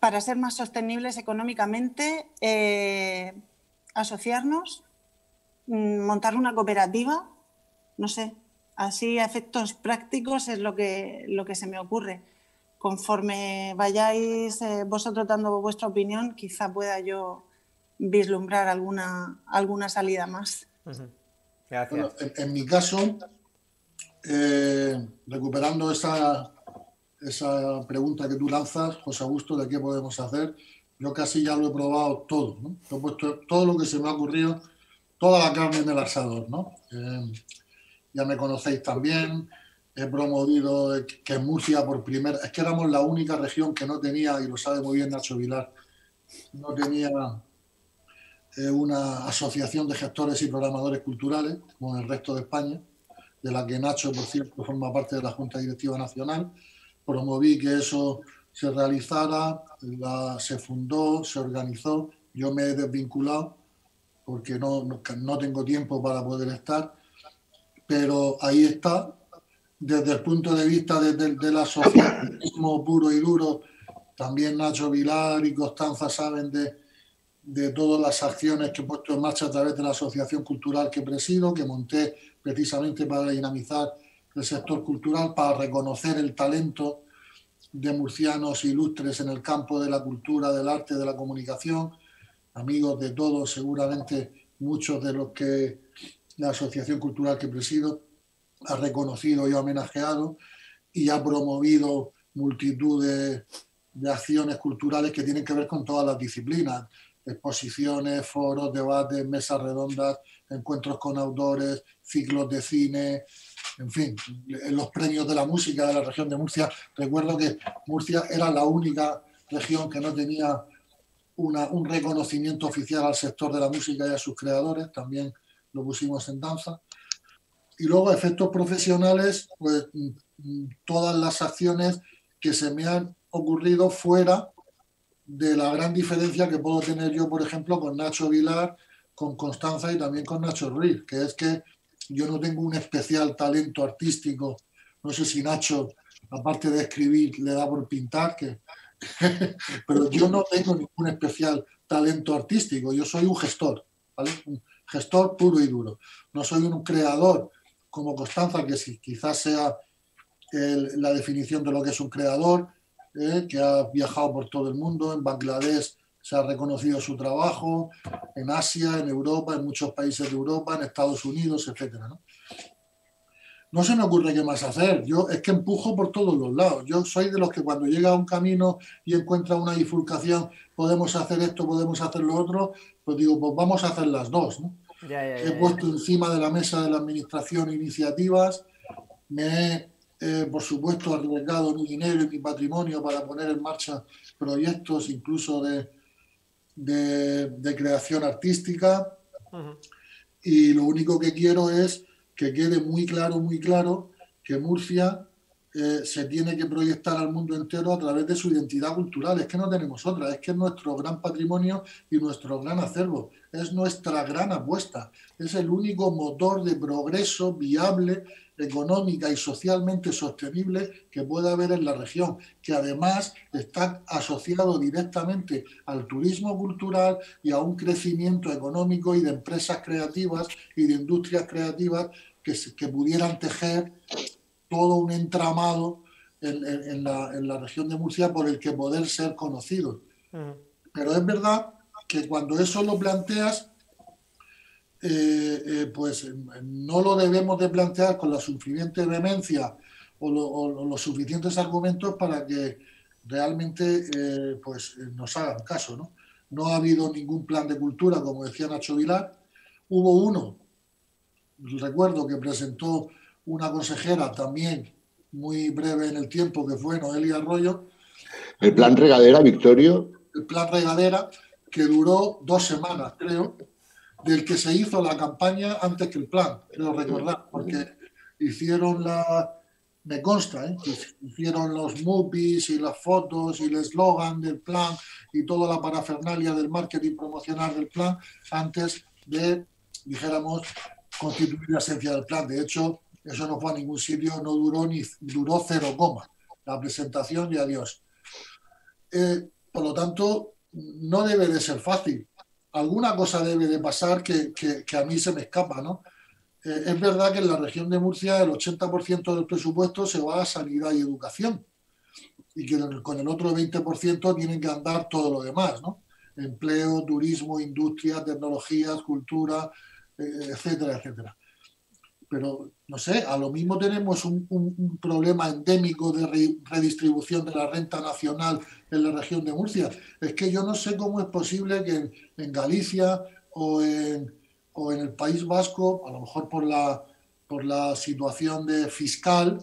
para ser más sostenibles económicamente, eh, asociarnos, mm, montar una cooperativa, no sé, Así, a efectos prácticos es lo que, lo que se me ocurre. conforme vayáis eh, vosotros dando vuestra opinión, quizá pueda yo vislumbrar alguna, alguna salida más. Gracias. en, mi caso, eh, recuperando esa, esa pregunta que tú lanzas, José Augusto, de qué podemos hacer, yo casi ya lo he probado todo. ¿no? He puesto todo lo que se me ha ocurrido, toda la carne en el asador. ¿no? Eh, ya me conocéis también, he promovido que en Murcia por primera, es que éramos la única región que no tenía, y lo sabe muy bien Nacho Vilar, no tenía eh, una asociación de gestores y programadores culturales, como en el resto de España, de la que Nacho, por cierto, forma parte de la Junta Directiva Nacional. Promoví que eso se realizara, se fundó, se organizó. Yo me he desvinculado porque no, no, tengo tiempo para poder estar, pero ahí está. Desde el punto de vista de, de, del asociacionismo puro y duro, también Nacho Vilar y Constanza saben de, de todas las acciones que he puesto en marcha a través de la asociación cultural que presido, que monté precisamente para dinamizar el sector cultural, para reconocer el talento de murcianos ilustres en el campo de la cultura, del arte, de la comunicación, amigos de todos, seguramente muchos de los que la asociación cultural que presido ha reconocido y homenajeado y ha promovido multitud de, de acciones culturales que tienen que ver con todas las disciplinas, exposiciones, foros, debates, mesas redondas, encuentros con autores, ciclos de cine, en fin, los premios de la música de la región de Murcia. Recuerdo que Murcia era la única región que no tenía un reconocimiento oficial al sector de la música y a sus creadores, también lo pusimos en danza. Y luego efectos profesionales, pues todas las acciones que se me han ocurrido fuera de la gran diferencia que puedo tener yo, por ejemplo, con Nacho Vilar, con Constanza y también con Nacho Ruiz, que es que yo no tengo un especial talento artístico. No sé si Nacho, aparte de escribir, le da por pintar, que... pero yo no tengo ningún especial talento artístico. Yo soy un gestor, ¿vale? Gestor puro y duro. No soy un creador como Constanza, que si quizás sea la definición de lo que es un creador, ¿eh? que ha viajado por todo el mundo. En Bangladesh se ha reconocido su trabajo, en Asia, en Europa, en muchos países de Europa, en Estados Unidos, etc. no se me ocurre qué más hacer. Yo es que empujo por todos los lados. Yo soy de los que cuando llega a un camino y encuentra una bifurcación, podemos hacer esto, podemos hacer lo otro, pues digo, pues vamos a hacer las dos. ¿no? He puesto encima de la mesa de la administración iniciativas, me he eh, por supuesto, arriesgado mi dinero y mi patrimonio para poner en marcha proyectos incluso de, de, creación artística. Y lo único que quiero es que quede muy claro, muy claro, que Murcia eh, se tiene que proyectar al mundo entero a través de su identidad cultural. Es que no tenemos otra, es que es nuestro gran patrimonio y nuestro gran acervo, es nuestra gran apuesta, es el único motor de progreso viable económica y socialmente sostenible que pueda haber en la región, que además está asociado directamente al turismo cultural y a un crecimiento económico y de empresas creativas y de industrias creativas que, que pudieran tejer todo un entramado en, la, región de Murcia por el que poder ser conocidos. Pero es verdad que cuando eso lo planteas, eh, eh, pues no lo debemos de plantear con la suficiente vehemencia o, los suficientes argumentos para que realmente eh, pues nos hagan caso. ¿no? no ha habido ningún plan de cultura, como decía Nacho Vilar. Hubo uno, recuerdo que presentó una consejera también muy breve en el tiempo, que fue Noelia Arroyo. El plan regadera, Victorio. El plan regadera, que duró dos semanas, creo, del que se hizo la campaña antes que el plan, creo recordar, porque hicieron la, me consta, ¿eh? hicieron los movies y las fotos y el eslogan del plan y toda la parafernalia del marketing promocional del plan antes de, dijéramos, constituir la esencia del plan. De hecho, eso no fue a ningún sitio, no duró ni duró cero coma. La presentación y adiós. Eh, por lo tanto, no debe de ser fácil alguna cosa debe de pasar que, a mí se me escapa, ¿no? Eh, es verdad que en la región de Murcia el 80% del presupuesto se va a sanidad y educación. y que con el otro 20% tienen que andar todo lo demás, ¿no? Empleo, turismo, industria, tecnologías, cultura, eh, etcétera, etcétera. Pero, no sé, a lo mismo tenemos un, problema endémico de redistribución de la renta nacional en la región de Murcia. Es que yo no sé cómo es posible que en, Galicia o en, o en, el País Vasco, a lo mejor por la, por la situación de fiscal,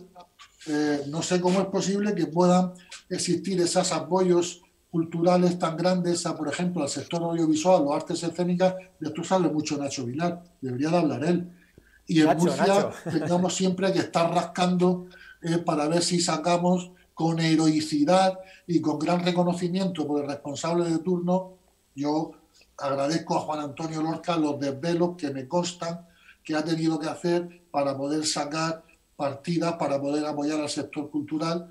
eh, no sé cómo es posible que puedan existir esos apoyos culturales tan grandes a, por ejemplo, al sector audiovisual o artes escénicas, de esto sale mucho Nacho Vilar, debería de hablar él. Y en Murcia tengamos siempre que estar rascando eh, para ver si sacamos con heroicidad y con gran reconocimiento por el responsable de turno. Yo agradezco a Juan Antonio Lorca los desvelos que me constan que ha tenido que hacer para poder sacar partidas, para poder apoyar al sector cultural.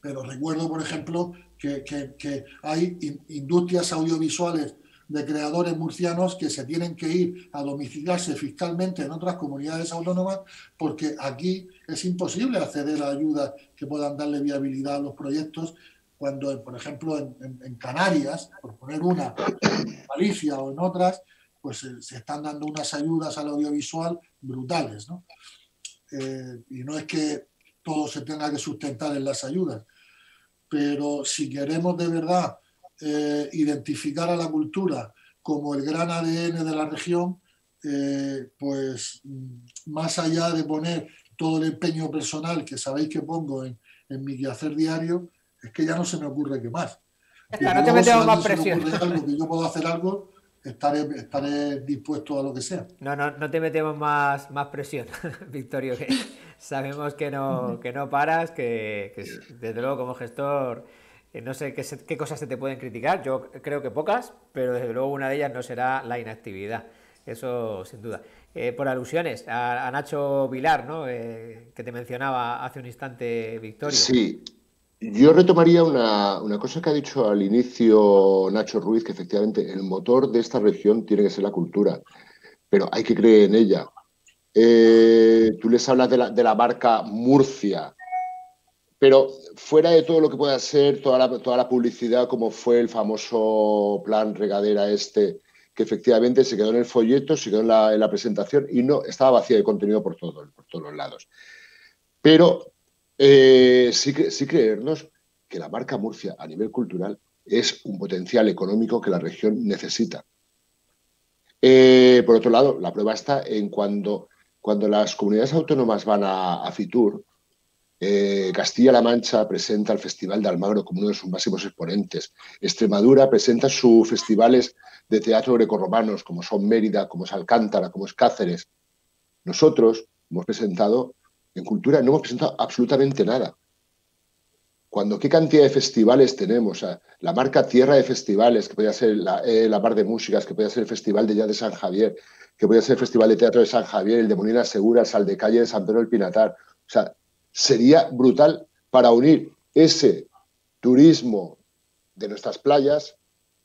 Pero recuerdo, por ejemplo, que, que hay industrias audiovisuales de creadores murcianos que se tienen que ir a domiciliarse fiscalmente en otras comunidades autónomas porque aquí es imposible acceder a ayudas que puedan darle viabilidad a los proyectos cuando, por ejemplo, en, Canarias, por poner una, en Galicia o en otras, pues eh, se están dando unas ayudas al audiovisual brutales. ¿no? Eh, y no es que todo se tenga que sustentar en las ayudas, pero si queremos de verdad eh, identificar a la cultura como el gran ADN de la región, eh, pues mm, más allá de poner todo el empeño personal que sabéis que pongo en, mi quehacer diario, es que ya no se me ocurre qué más. no te metemos más presión. que yo puedo hacer algo, estaré, estaré dispuesto a lo que sea. No, no, no te metemos más, más presión, Victorio, que sabemos que no, que no paras, que desde luego como gestor no sé qué, cosas se te pueden criticar, yo creo que pocas, pero desde luego una de ellas no será la inactividad, eso sin duda. Eh, por alusiones a, Nacho Vilar, ¿no? Eh, que te mencionaba hace un instante Victorio. Sí, yo retomaría una, cosa que ha dicho al inicio Nacho Ruiz, que efectivamente el motor de esta región tiene que ser la cultura, pero hay que creer en ella. tú les hablas de la, de la marca Murcia, pero fuera de todo lo que pueda ser toda la, toda la publicidad, como fue el famoso plan regadera este, que efectivamente se quedó en el folleto, se quedó en la, presentación y no estaba vacía de contenido por, todo, por todos los lados. Pero eh, sí, sí creernos que la marca Murcia a nivel cultural es un potencial económico que la región necesita. Eh, por otro lado, la prueba está en cuando, cuando las comunidades autónomas van a Fitur, eh, Castilla-La Mancha presenta el Festival de Almagro como uno de sus máximos exponentes. Extremadura presenta sus festivales de teatro grecorromanos, como son Mérida, como es Alcántara, como es Cáceres. Nosotros hemos presentado, en cultura no hemos presentado absolutamente nada. Cuando qué cantidad de festivales tenemos, la marca Tierra de Festivales, que podría ser la, eh, Bar de Músicas, que podría ser el Festival de Jazz de San Javier, que podría ser el Festival de Teatro de San Javier, el de Molina Segura, el Sal de Calle de San Pedro del Pinatar. O sea, sería brutal para unir ese turismo de nuestras playas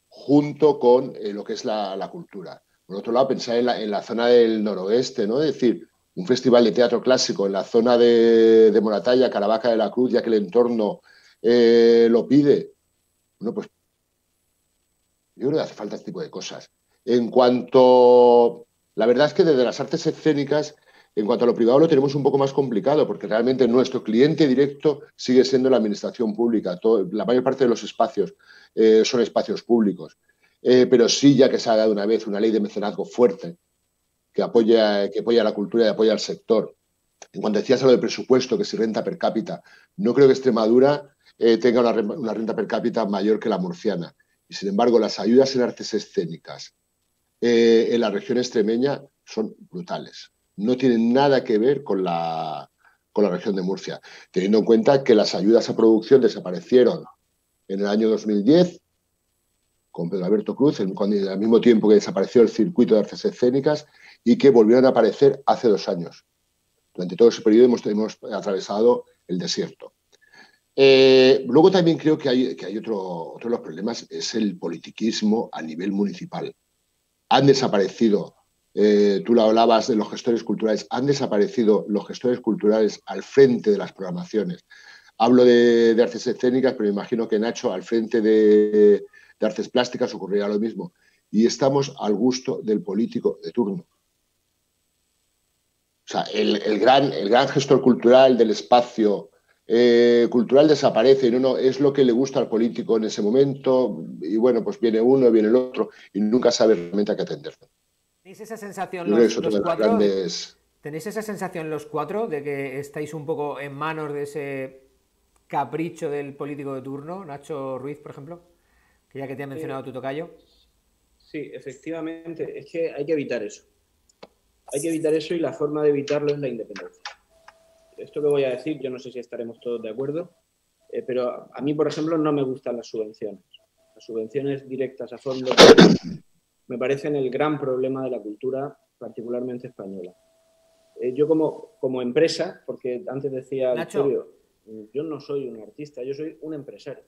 junto con eh, lo que es la, cultura. Por otro lado, pensar en la, zona del noroeste, ¿no? Es decir, un festival de teatro clásico en la zona de, Moratalla, Caravaca de la Cruz, ya que el entorno eh, lo pide. Bueno, pues yo creo que hace falta este tipo de cosas. En cuanto, la verdad es que desde las artes escénicas en cuanto a lo privado lo tenemos un poco más complicado porque realmente nuestro cliente directo sigue siendo la administración pública. la mayor parte de los espacios eh, son espacios públicos. Eh, pero sí, ya que se ha dado una vez una ley de mecenazgo fuerte que apoya, que apoya la cultura y apoya al sector. En cuanto decías lo del presupuesto, que si renta per cápita, no creo que Extremadura eh, tenga una, una renta per cápita mayor que la murciana. Y sin embargo, las ayudas en artes escénicas en la región extremeña son brutales no tienen nada que ver con la, con la región de Murcia, teniendo en cuenta que las ayudas a producción desaparecieron en el año 2010 con Pedro Alberto Cruz, en, al mismo tiempo que desapareció el circuito de artes escénicas y que volvieron a aparecer hace dos años. Durante todo ese periodo hemos, atravesado el desierto. Eh, luego también creo que hay, que hay otro, otro de los problemas, es el politiquismo a nivel municipal. Han desaparecido eh, tú lo hablabas de los gestores culturales, han desaparecido los gestores culturales al frente de las programaciones. hablo de, artes escénicas, pero me imagino que Nacho al frente de, artes plásticas ocurrirá lo mismo. Y estamos al gusto del político de turno. O sea, el, gran, gestor cultural del espacio eh, cultural desaparece, no, no, es lo que le gusta al político en ese momento, y bueno, pues viene uno, viene el otro, y nunca sabe realmente a qué atenderlo. ¿Tenéis esa sensación los, cuatro? ¿Tenéis esa sensación los cuatro de que estáis un poco en manos de ese capricho del político de turno, Nacho Ruiz, por ejemplo? Que ya que te ha mencionado tu tocayo. Sí, efectivamente, es que hay que evitar eso. Hay que evitar eso y la forma de evitarlo es la independencia. Esto que voy a decir, yo no sé si estaremos todos de acuerdo, eh, pero a mí, por ejemplo, no me gustan las subvenciones. Las subvenciones directas a fondos me parecen el gran problema de la cultura, particularmente española. Eh, yo como, como empresa, porque antes decía Nacho, yo no soy un artista, yo soy un empresario.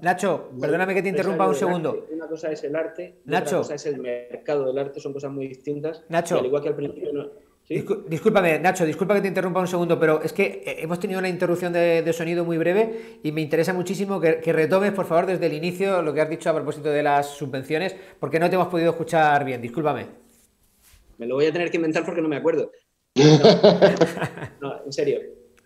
Nacho, perdóname que te interrumpa un segundo. Una cosa es el arte, Nacho. otra cosa es el mercado del arte, son cosas muy distintas. Nacho, al igual que al principio discúlpame, Nacho, disculpa que te interrumpa un segundo, pero es que eh, hemos tenido una interrupción de, sonido muy breve y me interesa muchísimo que, retomes, por favor, desde el inicio lo que has dicho a propósito de las subvenciones, porque no te hemos podido escuchar bien. Discúlpame. Me lo voy a tener que inventar porque no me acuerdo. No, en serio.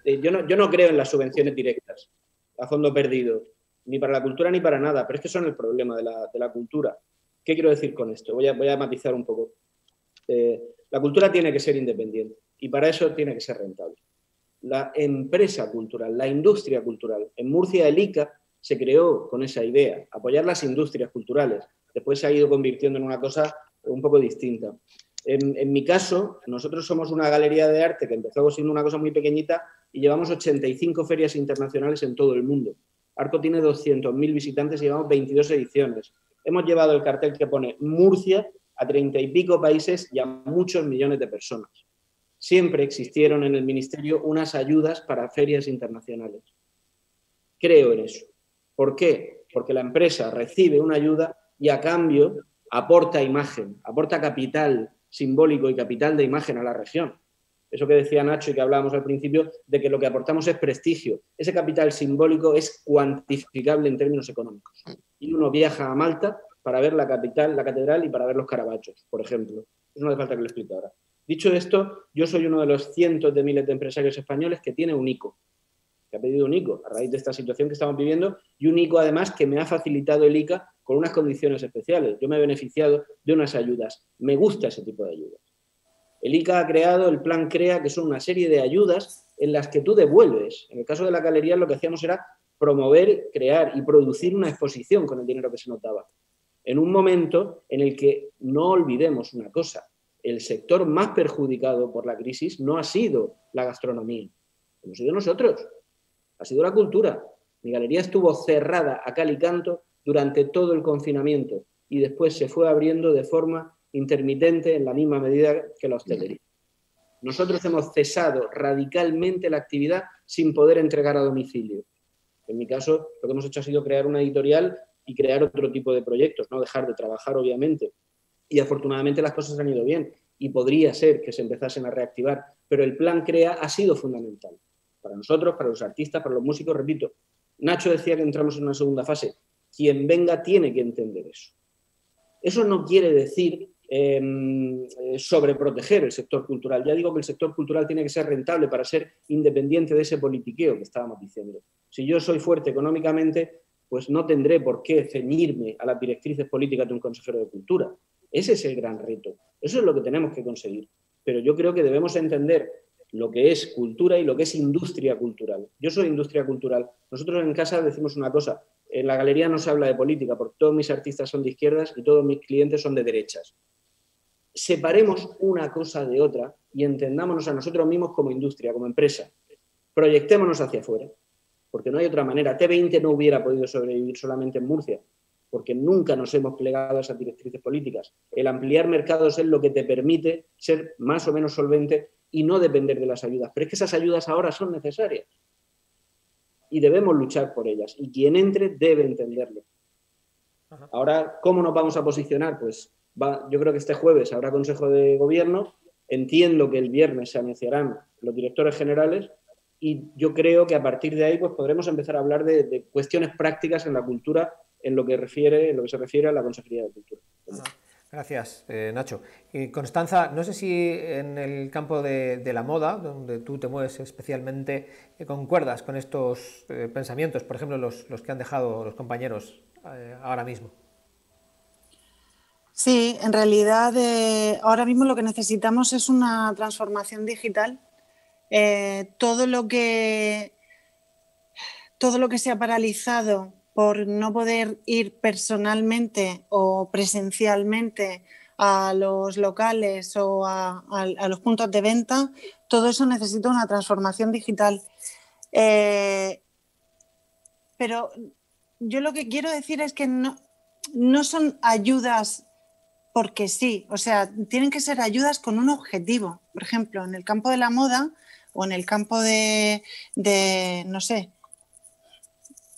Eh, yo no, yo no creo en las subvenciones directas, a fondo perdido, ni para la cultura ni para nada, pero es que son el problema de la, cultura. ¿Qué quiero decir con esto? Voy a, voy a matizar un poco. Eh, la cultura tiene que ser independiente y para eso tiene que ser rentable. La empresa cultural, la industria cultural. En Murcia, el ICA se creó con esa idea, apoyar las industrias culturales. Después se ha ido convirtiendo en una cosa un poco distinta. En, mi caso, nosotros somos una galería de arte que empezó siendo una cosa muy pequeñita y llevamos 85 ferias internacionales en todo el mundo. Arco tiene 200.000 visitantes y llevamos 22 ediciones. Hemos llevado el cartel que pone Murcia a treinta y pico países y a muchos millones de personas. Siempre existieron en el Ministerio unas ayudas para ferias internacionales. Creo en eso. ¿Por qué? Porque la empresa recibe una ayuda y a cambio aporta imagen, aporta capital simbólico y capital de imagen a la región. Eso que decía Nacho y que hablábamos al principio, de que lo que aportamos es prestigio. Ese capital simbólico es cuantificable en términos económicos. Y uno viaja a Malta para ver la capital, la catedral y para ver los carabachos, por ejemplo. Eso no hace falta que lo explique ahora. Dicho esto, yo soy uno de los cientos de miles de empresarios españoles que tiene un ICO, que ha pedido un ICO a raíz de esta situación que estamos viviendo y un ICO además que me ha facilitado el ICA con unas condiciones especiales. Yo me he beneficiado de unas ayudas. Me gusta ese tipo de ayudas. El ICA ha creado el plan CREA, que son una serie de ayudas en las que tú devuelves. En el caso de la galería lo que hacíamos era promover, crear y producir una exposición con el dinero que se notaba en un momento en el que no olvidemos una cosa, el sector más perjudicado por la crisis no ha sido la gastronomía, hemos sido nosotros, ha sido la cultura. Mi galería estuvo cerrada a cal y canto durante todo el confinamiento y después se fue abriendo de forma intermitente en la misma medida que la hostelería. Nosotros hemos cesado radicalmente la actividad sin poder entregar a domicilio. En mi caso, lo que hemos hecho ha sido crear una editorial y crear otro tipo de proyectos, no dejar de trabajar, obviamente. Y afortunadamente las cosas han ido bien y podría ser que se empezasen a reactivar, pero el plan CREA ha sido fundamental para nosotros, para los artistas, para los músicos. Repito, Nacho decía que entramos en una segunda fase. Quien venga tiene que entender eso. Eso no quiere decir em, eh, sobreproteger el sector cultural. Ya digo que el sector cultural tiene que ser rentable para ser independiente de ese politiqueo que estábamos diciendo. Si yo soy fuerte económicamente, pues no tendré por qué ceñirme a las directrices políticas de un consejero de cultura. Ese es el gran reto. Eso es lo que tenemos que conseguir. Pero yo creo que debemos entender lo que es cultura y lo que es industria cultural. Yo soy industria cultural. Nosotros en casa decimos una cosa, en la galería no se habla de política porque todos mis artistas son de izquierdas y todos mis clientes son de derechas. Separemos una cosa de otra y entendámonos a nosotros mismos como industria, como empresa. Proyectémonos hacia afuera porque no hay otra manera. T20 no hubiera podido sobrevivir solamente en Murcia, porque nunca nos hemos plegado a esas directrices políticas. El ampliar mercados es lo que te permite ser más o menos solvente y no depender de las ayudas. Pero es que esas ayudas ahora son necesarias y debemos luchar por ellas. Y quien entre debe entenderlo. Ahora, ¿cómo nos vamos a posicionar? Pues yo creo que este jueves habrá Consejo de Gobierno. Entiendo que el viernes se anunciarán los directores generales y yo creo que a partir de ahí pues, podremos empezar a hablar de, cuestiones prácticas en la cultura en lo que refiere, en lo que se refiere a la Consejería de Cultura. Gracias, eh, Nacho. Y Constanza, no sé si en el campo de, la moda, donde tú te mueves especialmente, eh, concuerdas con estos eh, pensamientos, por ejemplo, los, que han dejado los compañeros ahora mismo. Sí, en realidad ahora mismo lo que necesitamos es una transformación digital. Todo lo que todo lo que se ha paralizado por no poder ir personalmente o presencialmente a los locales o a, los puntos de venta, todo eso necesita una transformación digital. Eh, pero yo lo que quiero decir es que no, no son ayudas porque sí, o sea, tienen que ser ayudas con un objetivo. Por ejemplo, en el campo de la moda o en el campo de, no sé,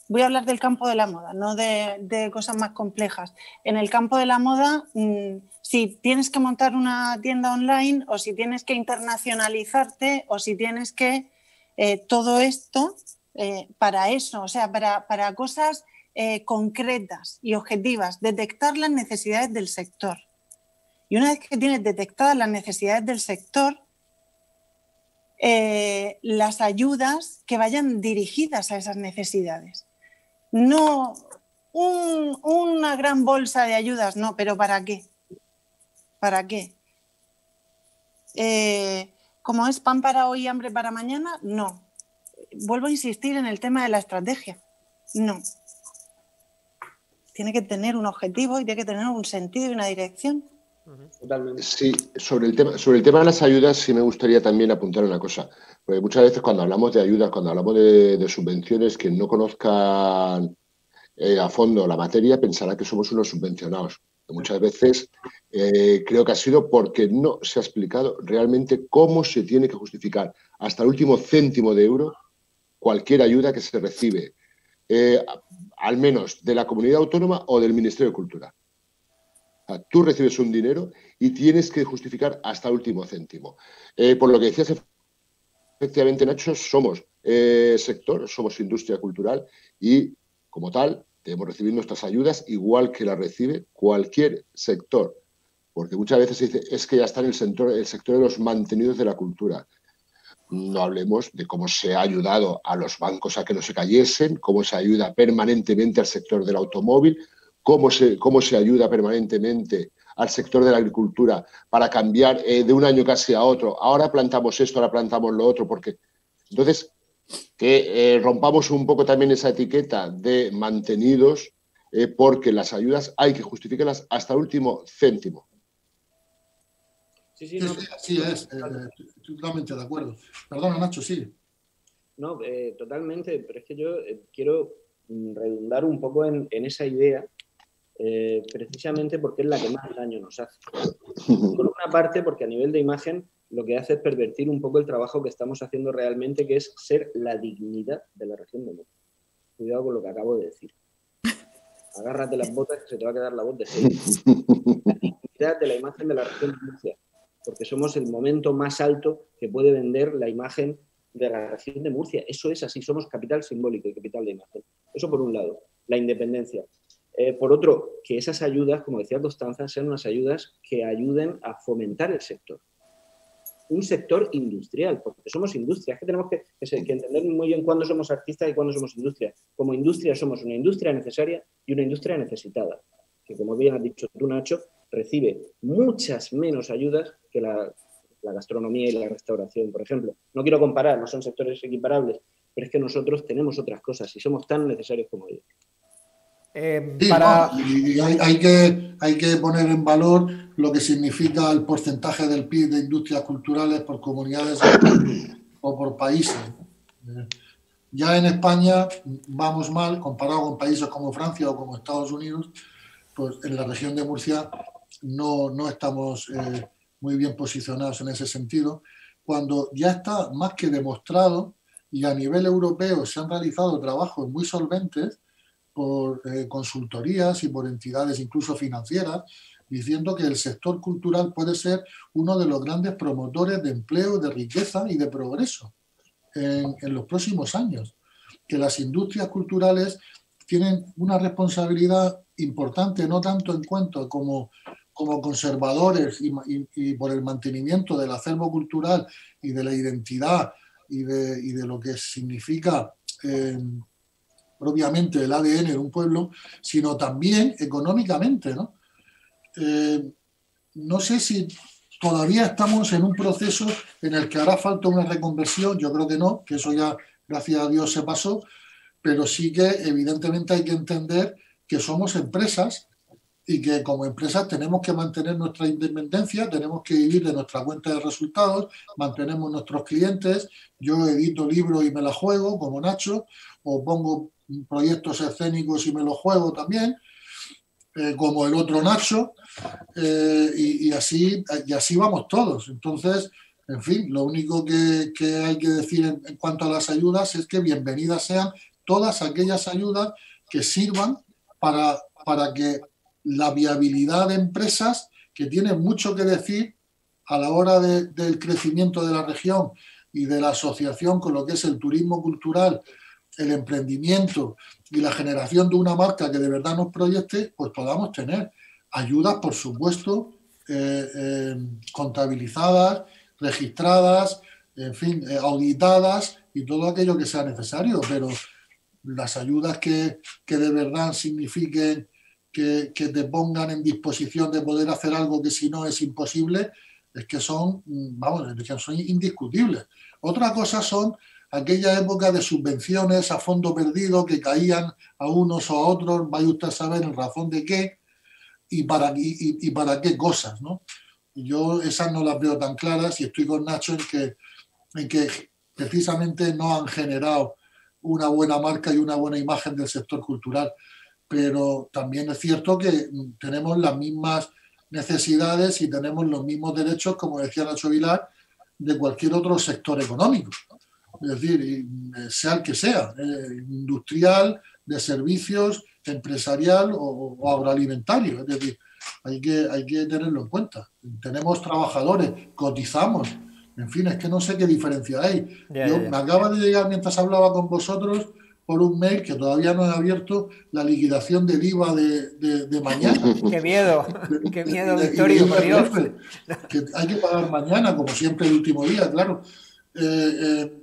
voy a hablar del campo de la moda, no de, cosas más complejas. En el campo de la moda, mm, si tienes que montar una tienda online o si tienes que internacionalizarte o si tienes que eh, todo esto eh, para eso, o sea, para, cosas eh, concretas y objetivas, detectar las necesidades del sector. Y una vez que tienes detectadas las necesidades del sector, las ayudas que vayan dirigidas a esas necesidades. No, una gran bolsa de ayudas, no, pero ¿para qué? ¿Para qué? Eh, como es pan para hoy y hambre para mañana, no. Vuelvo a insistir en el tema de la estrategia. No. Tiene que tener un objetivo y tiene que tener un sentido y una dirección. Sí, sobre el, tema, sobre el tema de las ayudas sí me gustaría también apuntar una cosa. Porque muchas veces cuando hablamos de ayudas, cuando hablamos de, subvenciones, quien no conozcan eh, a fondo la materia pensará que somos unos subvencionados. Muchas veces eh, creo que ha sido porque no se ha explicado realmente cómo se tiene que justificar hasta el último céntimo de euro cualquier ayuda que se recibe, eh, al menos de la comunidad autónoma o del Ministerio de Cultura. Tú recibes un dinero y tienes que justificar hasta el último céntimo. por lo que decías efectivamente, Nacho, somos eh, sector, somos industria cultural y, como tal, debemos recibir nuestras ayudas igual que las recibe cualquier sector. Porque muchas veces se dice, es que ya está en el sector, el sector de los mantenidos de la cultura. No hablemos de cómo se ha ayudado a los bancos a que no se cayesen, cómo se ayuda permanentemente al sector del automóvil, cómo se, cómo se ayuda permanentemente al sector de la agricultura para cambiar eh, de un año casi a otro. Ahora plantamos esto, ahora plantamos lo otro, porque entonces que eh, rompamos un poco también esa etiqueta de mantenidos, eh, porque las ayudas hay que justificarlas hasta el último céntimo. Sí, sí, no, sí, es, totalmente de acuerdo. Perdona, Nacho, sí. No, totalmente, pero es que yo quiero mm, redundar un poco en esa idea eh, precisamente porque es la que más daño nos hace. Por una parte, porque a nivel de imagen lo que hace es pervertir un poco el trabajo que estamos haciendo realmente, que es ser la dignidad de la región de Murcia. Cuidado con lo que acabo de decir. Agárrate las botas que se te va a quedar la voz de serio. La dignidad de la imagen de la región de Murcia, porque somos el momento más alto que puede vender la imagen de la región de Murcia. Eso es así, somos capital simbólico y capital de imagen. Eso por un lado, la independencia. Eh, por otro, que esas ayudas, como decía Constanza, sean unas ayudas que ayuden a fomentar el sector. Un sector industrial, porque somos industria. Es que tenemos que, entender muy bien cuándo somos artistas y cuándo somos industria. Como industria somos una industria necesaria y una industria necesitada, que como bien has dicho tú, Nacho, recibe muchas menos ayudas que la, la gastronomía y la restauración, por ejemplo. No quiero comparar, no son sectores equiparables, pero es que nosotros tenemos otras cosas y somos tan necesarios como ellos. Eh, para... y hay, que, hay que poner en valor lo que significa el porcentaje del PIB de industrias culturales por comunidades o por países. Eh, ya en España vamos mal comparado con países como Francia o como Estados Unidos, pues en la región de Murcia no, no estamos eh, muy bien posicionados en ese sentido, cuando ya está más que demostrado y a nivel europeo se han realizado trabajos muy solventes por eh, consultorías y por entidades incluso financieras, diciendo que el sector cultural puede ser uno de los grandes promotores de empleo, de riqueza y de progreso. en, los próximos años, que las industrias culturales tienen una responsabilidad importante, no tanto en cuanto como, como conservadores y, por el mantenimiento del acervo cultural y de la identidad y de, lo que significa eh, propiamente el ADN de un pueblo, sino también económicamente. ¿no? Eh, no sé si todavía estamos en un proceso en el que hará falta una reconversión, yo creo que no, que eso ya, gracias a Dios, se pasó, pero sí que evidentemente hay que entender que somos empresas y que como empresas tenemos que mantener nuestra independencia, tenemos que vivir de nuestra cuenta de resultados, mantenemos nuestros clientes, yo edito libros y me la juego como Nacho, o pongo proyectos escénicos y me los juego también, eh, como el otro Nacho, eh, y, así, y así vamos todos. Entonces, en fin, lo único que, hay que decir en, cuanto a las ayudas es que bienvenidas sean todas aquellas ayudas que sirvan para, para que la viabilidad de empresas que tienen mucho que decir a la hora del crecimiento de la región y de la asociación con lo que es el turismo cultural, el emprendimiento y la generación de una marca que de verdad nos proyecte, pues podamos tener ayudas, por supuesto, eh, eh, contabilizadas, registradas, en fin, eh, auditadas y todo aquello que sea necesario, pero las ayudas que, de verdad signifiquen que, que, te pongan en disposición de poder hacer algo que si no es imposible, es que son, vamos, son indiscutibles. Otra cosa son aquella época de subvenciones a fondo perdido que caían a unos o a otros, vaya usted a saber en razón de qué y para, y, para qué cosas, ¿no? Yo esas no las veo tan claras y estoy con Nacho en que, en que precisamente no han generado una buena marca y una buena imagen del sector cultural. Pero también es cierto que tenemos las mismas necesidades y tenemos los mismos derechos, como decía Nacho Vilar, de cualquier otro sector económico es decir, eh, sea el que sea, eh, industrial, de servicios, empresarial o, agroalimentario. Es decir, hay que, hay que tenerlo en cuenta. Tenemos trabajadores, cotizamos. En fin, es que no sé qué diferencia hay. Yo me acaba de llegar mientras hablaba con vosotros por un mail que todavía no he abierto la liquidación del IVA de, de, mañana. ¡Qué miedo! ¡Qué miedo, Victorio, por Dios! Que hay que pagar mañana, como siempre el último día, claro. Eh,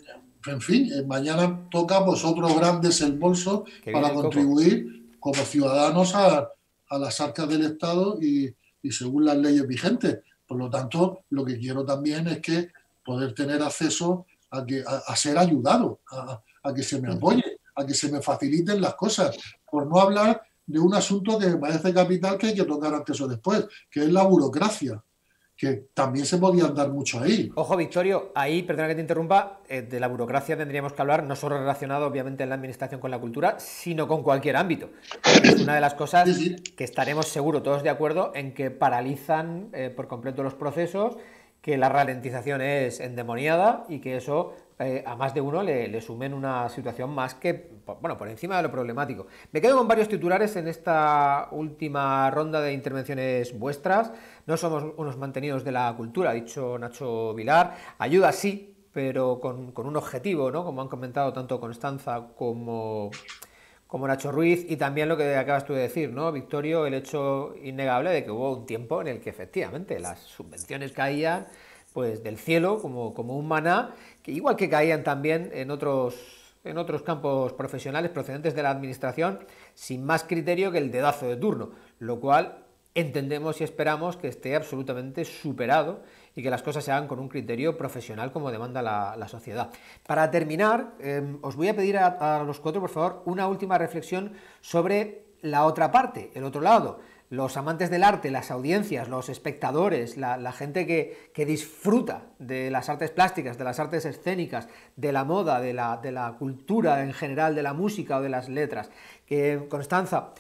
en fin, eh, mañana toca a vosotros grandes el bolso para contribuir como ciudadanos a, las arcas del Estado y, según las leyes vigentes. Por lo tanto, lo que quiero también es que poder tener acceso a, que, a, ser ayudado, a, que se me apoye, a que se me faciliten las cosas, por no hablar de un asunto que me parece capital que hay que tocar antes o después, que es la burocracia que también se podía dar mucho ahí. Ojo, Victorio, ahí, perdona que te interrumpa, eh, de la burocracia tendríamos que hablar, no solo relacionado obviamente en la administración con la cultura, sino con cualquier ámbito. Es una de las cosas que estaremos seguro todos de acuerdo en que paralizan eh, por completo los procesos, que la ralentización es endemoniada y que eso eh, a más de uno le, sumen una situación más que, bueno, por encima de lo problemático. Me quedo con varios titulares en esta última ronda de intervenciones vuestras. No somos unos mantenidos de la cultura, ha dicho Nacho Vilar. Ayuda sí, pero con, un objetivo, ¿no? Como han comentado tanto Constanza como, como Nacho Ruiz, y también lo que acabas tú de decir, ¿no, Victorio? El hecho innegable de que hubo un tiempo en el que efectivamente las subvenciones caían pues del cielo como, como un maná, igual que caían también en otros, en otros campos profesionales procedentes de la administración, sin más criterio que el dedazo de turno, lo cual entendemos y esperamos que esté absolutamente superado y que las cosas se hagan con un criterio profesional como demanda la, sociedad. Para terminar, em, os voy a pedir a los cuatro, por favor, una última reflexión sobre la otra parte, el otro lado los amantes del arte, las audiencias, los espectadores, la, gente que, disfruta de las artes plásticas, de las artes escénicas, de la moda, de la, de la cultura en general, de la música o de las letras. Que, Constanza,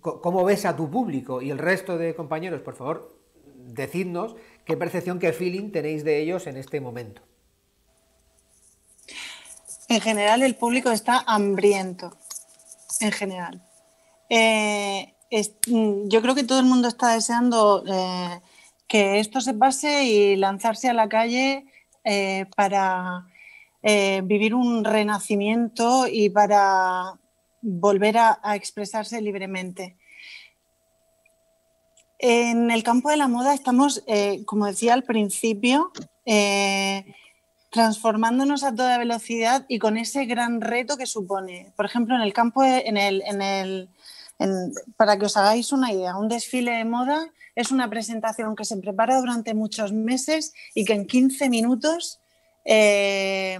¿cómo ves a tu público y el resto de compañeros? Por favor, decidnos qué percepción, qué feeling tenéis de ellos en este momento. En general, el público está hambriento. En general. Eh, Mm, yo creo que todo el mundo está deseando eh, que esto se pase y lanzarse a la calle eh, para, eh, vivir un renacimiento y para volver a, expresarse libremente. En el campo de la moda estamos, como decía al principio, transformándonos a toda velocidad y con ese gran reto que supone. Por ejemplo, en el campo, en el, para que os hagáis una idea, un desfile de moda es una presentación que se prepara durante muchos meses y que en 15 minutos eh,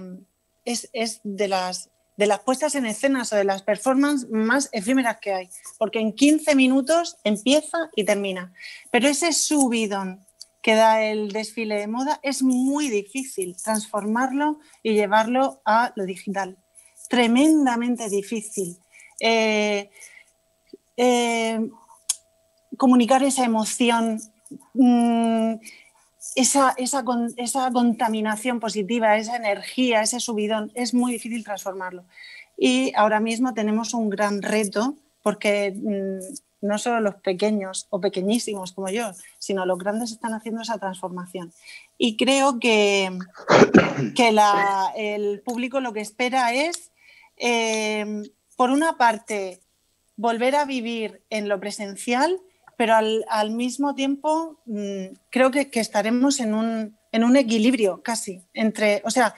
es, de, las, de las puestas en escenas o de las performances más efímeras que hay, porque en 15 minutos empieza y termina. Pero ese subidón que da el desfile de moda, es muy difícil transformarlo y llevarlo a lo digital. Tremendamente difícil. Eh, eh, comunicar esa emoción, mm, esa, esa, esa, contaminación positiva, esa energía, ese subidón, es muy difícil transformarlo. Y ahora mismo tenemos un gran reto porque mm, no solo los pequeños o pequeñísimos como yo, sino los grandes están haciendo esa transformación. Y creo que, que el público lo que espera es, eh, por una parte, volver a vivir en lo presencial, pero al, mismo tiempo mm, creo que, estaremos en un, equilibrio casi entre, o sea,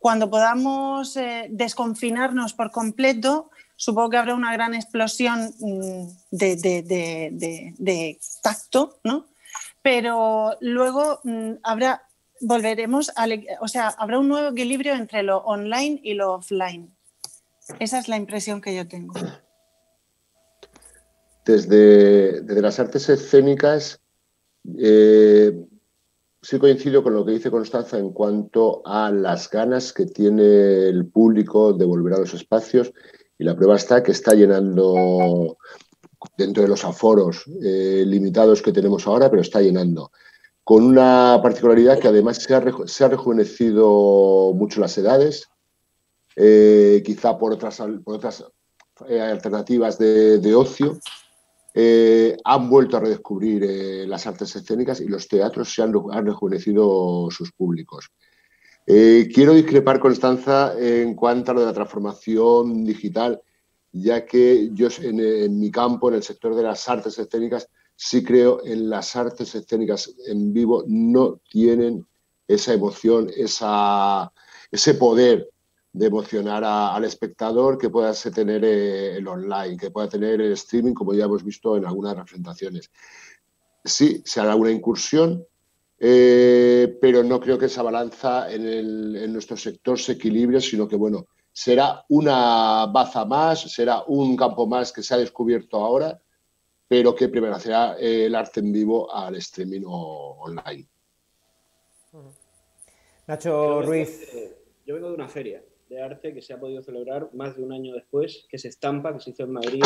cuando podamos eh, desconfinarnos por completo, supongo que habrá una gran explosión mm, de, tacto, ¿no? Pero luego mm, habrá, volveremos, o sea, habrá un nuevo equilibrio entre lo online y lo offline. Esa es la impresión que yo tengo. Desde, las artes escénicas, eh, sí coincido con lo que dice Constanza en cuanto a las ganas que tiene el público de volver a los espacios y la prueba está que está llenando dentro de los aforos eh, limitados que tenemos ahora, pero está llenando. Con una particularidad que además se ha, rejuvenecido mucho las edades, eh, quizá por otras, alternativas de, ocio, han vuelto a redescubrir las artes escénicas y los teatros se han, han rejuvenecido sus públicos. Eh, quiero discrepar, Constanza, en cuanto a lo de la transformación digital, ya que yo en, mi campo, en el sector de las artes escénicas, sí creo en las artes escénicas en vivo, no tienen esa emoción, esa, ese poder de emocionar al espectador que pueda tener eh, el online, que pueda tener el streaming, como ya hemos visto en algunas representaciones. Sí, se hará una incursión, eh, pero no creo que esa balanza en, nuestro sector se equilibre, sino que, bueno, será una baza más, será un campo más que se ha descubierto ahora, pero que prevalecerá el arte en vivo al streaming o online. Nacho Ruiz. Yo vengo de una feria de arte que se ha podido celebrar más de un año después, que se estampa, que se hizo en Madrid,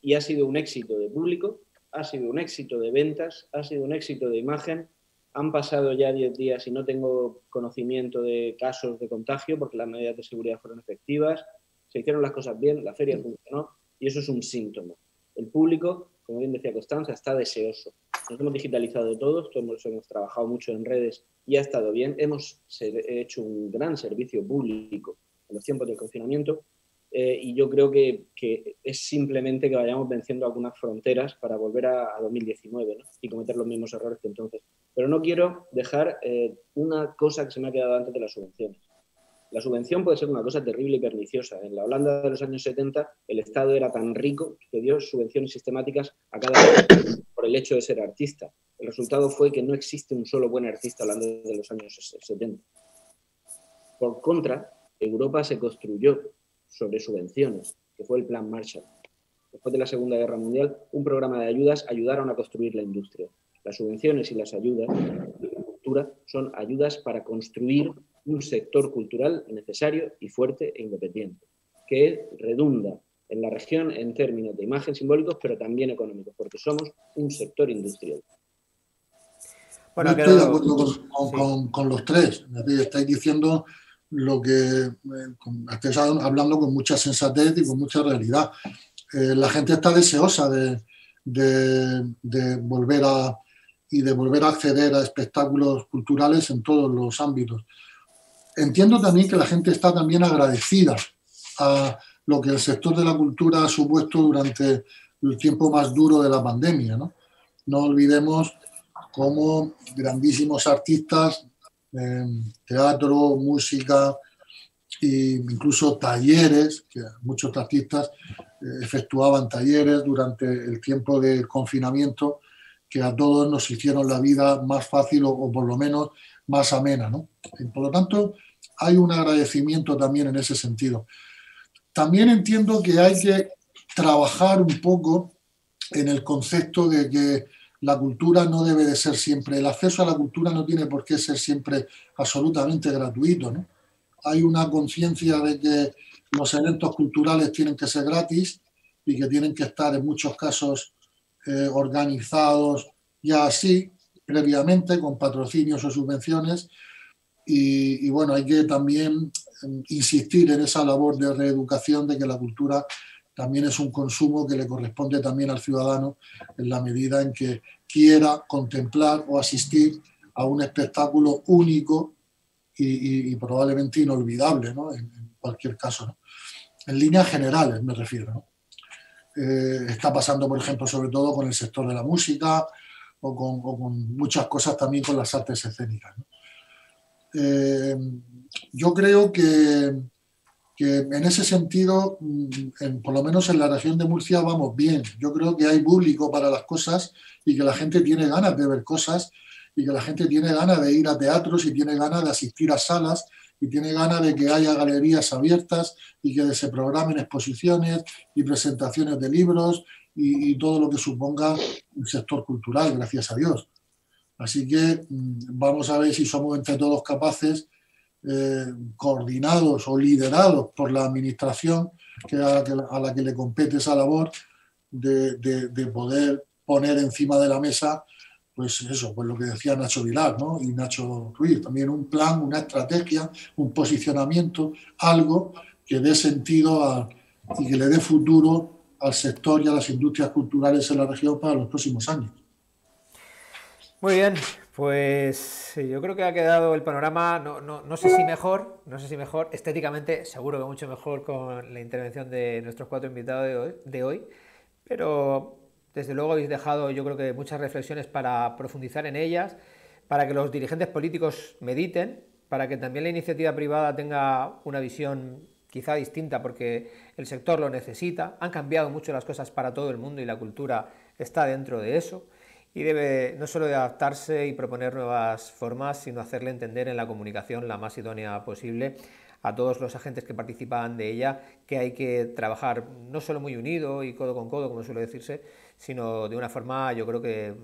y ha sido un éxito de público ha sido un éxito de ventas, ha sido un éxito de imagen. Han pasado ya 10 días y no tengo conocimiento de casos de contagio porque las medidas de seguridad fueron efectivas, se hicieron las cosas bien, la feria funcionó y eso es un síntoma. El público, como bien decía Constanza, está deseoso. Nos hemos digitalizado todos, todos hemos trabajado mucho en redes y ha estado bien. Hemos hecho un gran servicio público en los tiempos del confinamiento eh, y yo creo que, es simplemente que vayamos venciendo algunas fronteras para volver a, 2019 y cometer los mismos errores que entonces. Pero no quiero dejar eh, una cosa que se me ha quedado antes de las subvenciones. La subvención puede ser una cosa terrible y perniciosa. En la Holanda de los años 70 el Estado era tan rico que dio subvenciones sistemáticas a cada por el hecho de ser artista. El resultado fue que no existe un solo buen artista holandés de los años 70. Por contra, Europa se construyó sobre subvenciones, que fue el Plan Marshall. Después de la Segunda Guerra Mundial, un programa de ayudas ayudaron a construir la industria. Las subvenciones y las ayudas de la cultura son ayudas para construir un sector cultural necesario y fuerte e independiente, que redunda en la región en términos de imagen simbólicos, pero también económicos, porque somos un sector industrial. Bueno, estoy de acuerdo con, los tres. Estáis diciendo lo que eh, estés hablando con mucha sensatez y con mucha realidad. Eh, la gente está deseosa de, de, volver a y de volver a acceder a espectáculos culturales en todos los ámbitos. entiendo también que la gente está también agradecida a lo que el sector de la cultura ha supuesto durante el tiempo más duro de la pandemia. No, no olvidemos cómo grandísimos artistas, teatro, música e incluso talleres, que muchos artistas eh, efectuaban talleres durante el tiempo de confinamiento que a todos nos hicieron la vida más fácil o, por lo menos más amena. ¿no? por lo tanto, hay un agradecimiento también en ese sentido. También entiendo que hay que trabajar un poco en el concepto de que la cultura no debe de ser siempre, el acceso a la cultura no tiene por qué ser siempre absolutamente gratuito. ¿no? Hay una conciencia de que los eventos culturales tienen que ser gratis y que tienen que estar en muchos casos eh, organizados ya así, previamente, con patrocinios o subvenciones. Y, bueno, hay que también em, insistir en esa labor de reeducación de que la cultura también es un consumo que le corresponde también al ciudadano en la medida en que quiera contemplar o asistir a un espectáculo único y, probablemente inolvidable, ¿no? en, cualquier caso. En líneas generales me refiero. Eh, está pasando, por ejemplo, sobre todo con el sector de la música o con, muchas cosas también con las artes escénicas. Eh, yo creo que, en ese sentido, mm, por lo menos en la región de Murcia, vamos bien. Yo creo que hay público para las cosas y que la gente tiene ganas de ver cosas y que la gente tiene ganas de ir a teatros y tiene ganas de asistir a salas y tiene ganas de que haya galerías abiertas y que se programen exposiciones y presentaciones de libros y, todo lo que suponga el sector cultural, gracias a Dios. Así que mm, vamos a ver si somos entre todos capaces, eh, coordinados o liderados por la administración que a, la que le compete esa labor, de, de poder poner encima de la mesa pues eso, pues lo que decía Nacho Vilar ¿no? y Nacho Ruiz, también un plan, una estrategia, un posicionamiento, algo que dé sentido y que le dé futuro al sector y a las industrias culturales en la región para los próximos años. Muy bien, pues yo creo que ha quedado el panorama, no, no, no, sé si mejor, no sé si mejor, estéticamente seguro que mucho mejor con la intervención de nuestros cuatro invitados de hoy, de pero desde luego habéis dejado yo creo que muchas reflexiones para profundizar en ellas, para que los dirigentes políticos mediten, para que también la iniciativa privada tenga una visión quizá distinta porque el sector lo necesita. Han cambiado mucho las cosas para todo el mundo y la cultura está dentro de eso y debe no solo de adaptarse y proponer nuevas formas, sino hacerle entender en la comunicación la más idónea posible a todos los agentes que participan de ella que hay que trabajar no solo muy unido y codo con codo, como suele decirse, sino de una forma yo creo que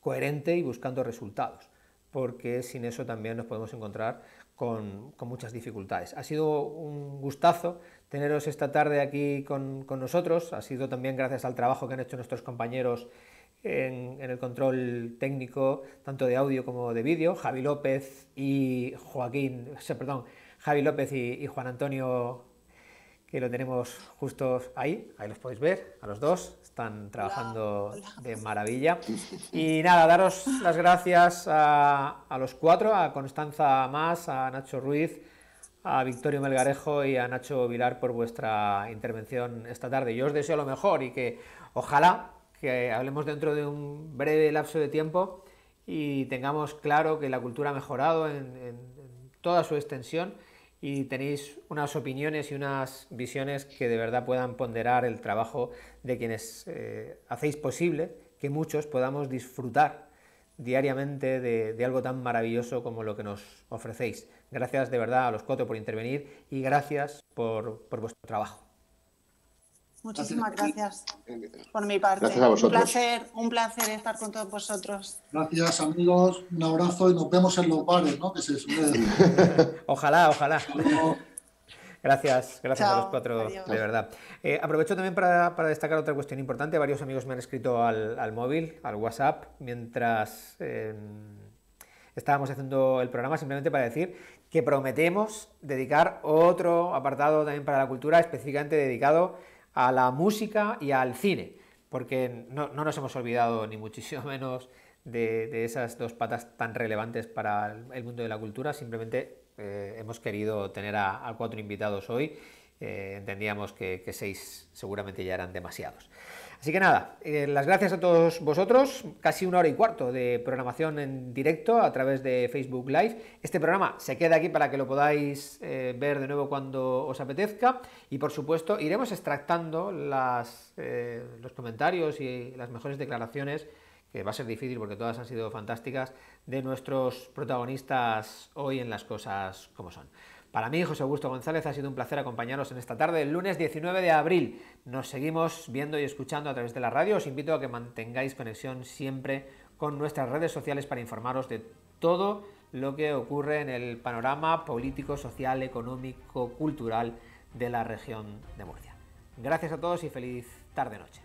coherente y buscando resultados, porque sin eso también nos podemos encontrar con, muchas dificultades. Ha sido un gustazo teneros esta tarde aquí con, nosotros, ha sido también gracias al trabajo que han hecho nuestros compañeros en, el control técnico, tanto de audio como de vídeo, Javi López y Joaquín, perdón, Javi López y Juan Antonio que lo tenemos justo ahí, ahí los podéis ver, a los dos, están trabajando de maravilla. Y nada, daros las gracias a, los cuatro, a Constanza Más, a Nacho Ruiz, a Victorio Melgarejo y a Nacho Vilar por vuestra intervención esta tarde. Yo os deseo lo mejor y que ojalá que hablemos dentro de un breve lapso de tiempo y tengamos claro que la cultura ha mejorado en toda su extensión y tenéis unas opiniones y unas visiones que de verdad puedan ponderar el trabajo de quienes eh, hacéis posible que muchos podamos disfrutar diariamente de, algo tan maravilloso como lo que nos ofrecéis. Gracias de verdad a los cuatro por intervenir y gracias por vuestro trabajo. Muchísimas gracias por mi parte. Un placer, un placer estar con todos vosotros. Gracias, amigos. Un abrazo y nos vemos en los bares, ¿no? Que se ojalá, ojalá. Gracias, gracias a los cuatro, de verdad. Eh, aprovecho también para, destacar otra cuestión importante. Varios amigos me han escrito al, móvil, al WhatsApp, mientras em, estábamos haciendo el programa, simplemente para decir que prometemos dedicar otro apartado también para la cultura, específicamente dedicado a la música y al cine, porque no, nos hemos olvidado ni muchísimo menos de, esas dos patas tan relevantes para el mundo de la cultura. Simplemente eh, hemos querido tener a, cuatro invitados hoy. Eh, entendíamos que, seis seguramente ya eran demasiados. Así que nada, eh, las gracias a todos vosotros. Casi una hora y cuarto de programación en directo a través de Facebook Live. Este programa se queda aquí para que lo podáis ver de nuevo cuando os apetezca. Y por supuesto, iremos extractando las, los comentarios y las mejores declaraciones que va a ser difícil porque todas han sido fantásticas, de nuestros protagonistas hoy en las cosas como son. Para mí, José Augusto González, ha sido un placer acompañaros en esta tarde, el lunes 19 de abril. Nos seguimos viendo y escuchando a través de la radio. Os invito a que mantengáis conexión siempre con nuestras redes sociales para informaros de todo lo que ocurre en el panorama político, social, económico, cultural de la región de Murcia. Gracias a todos y feliz tarde-noche.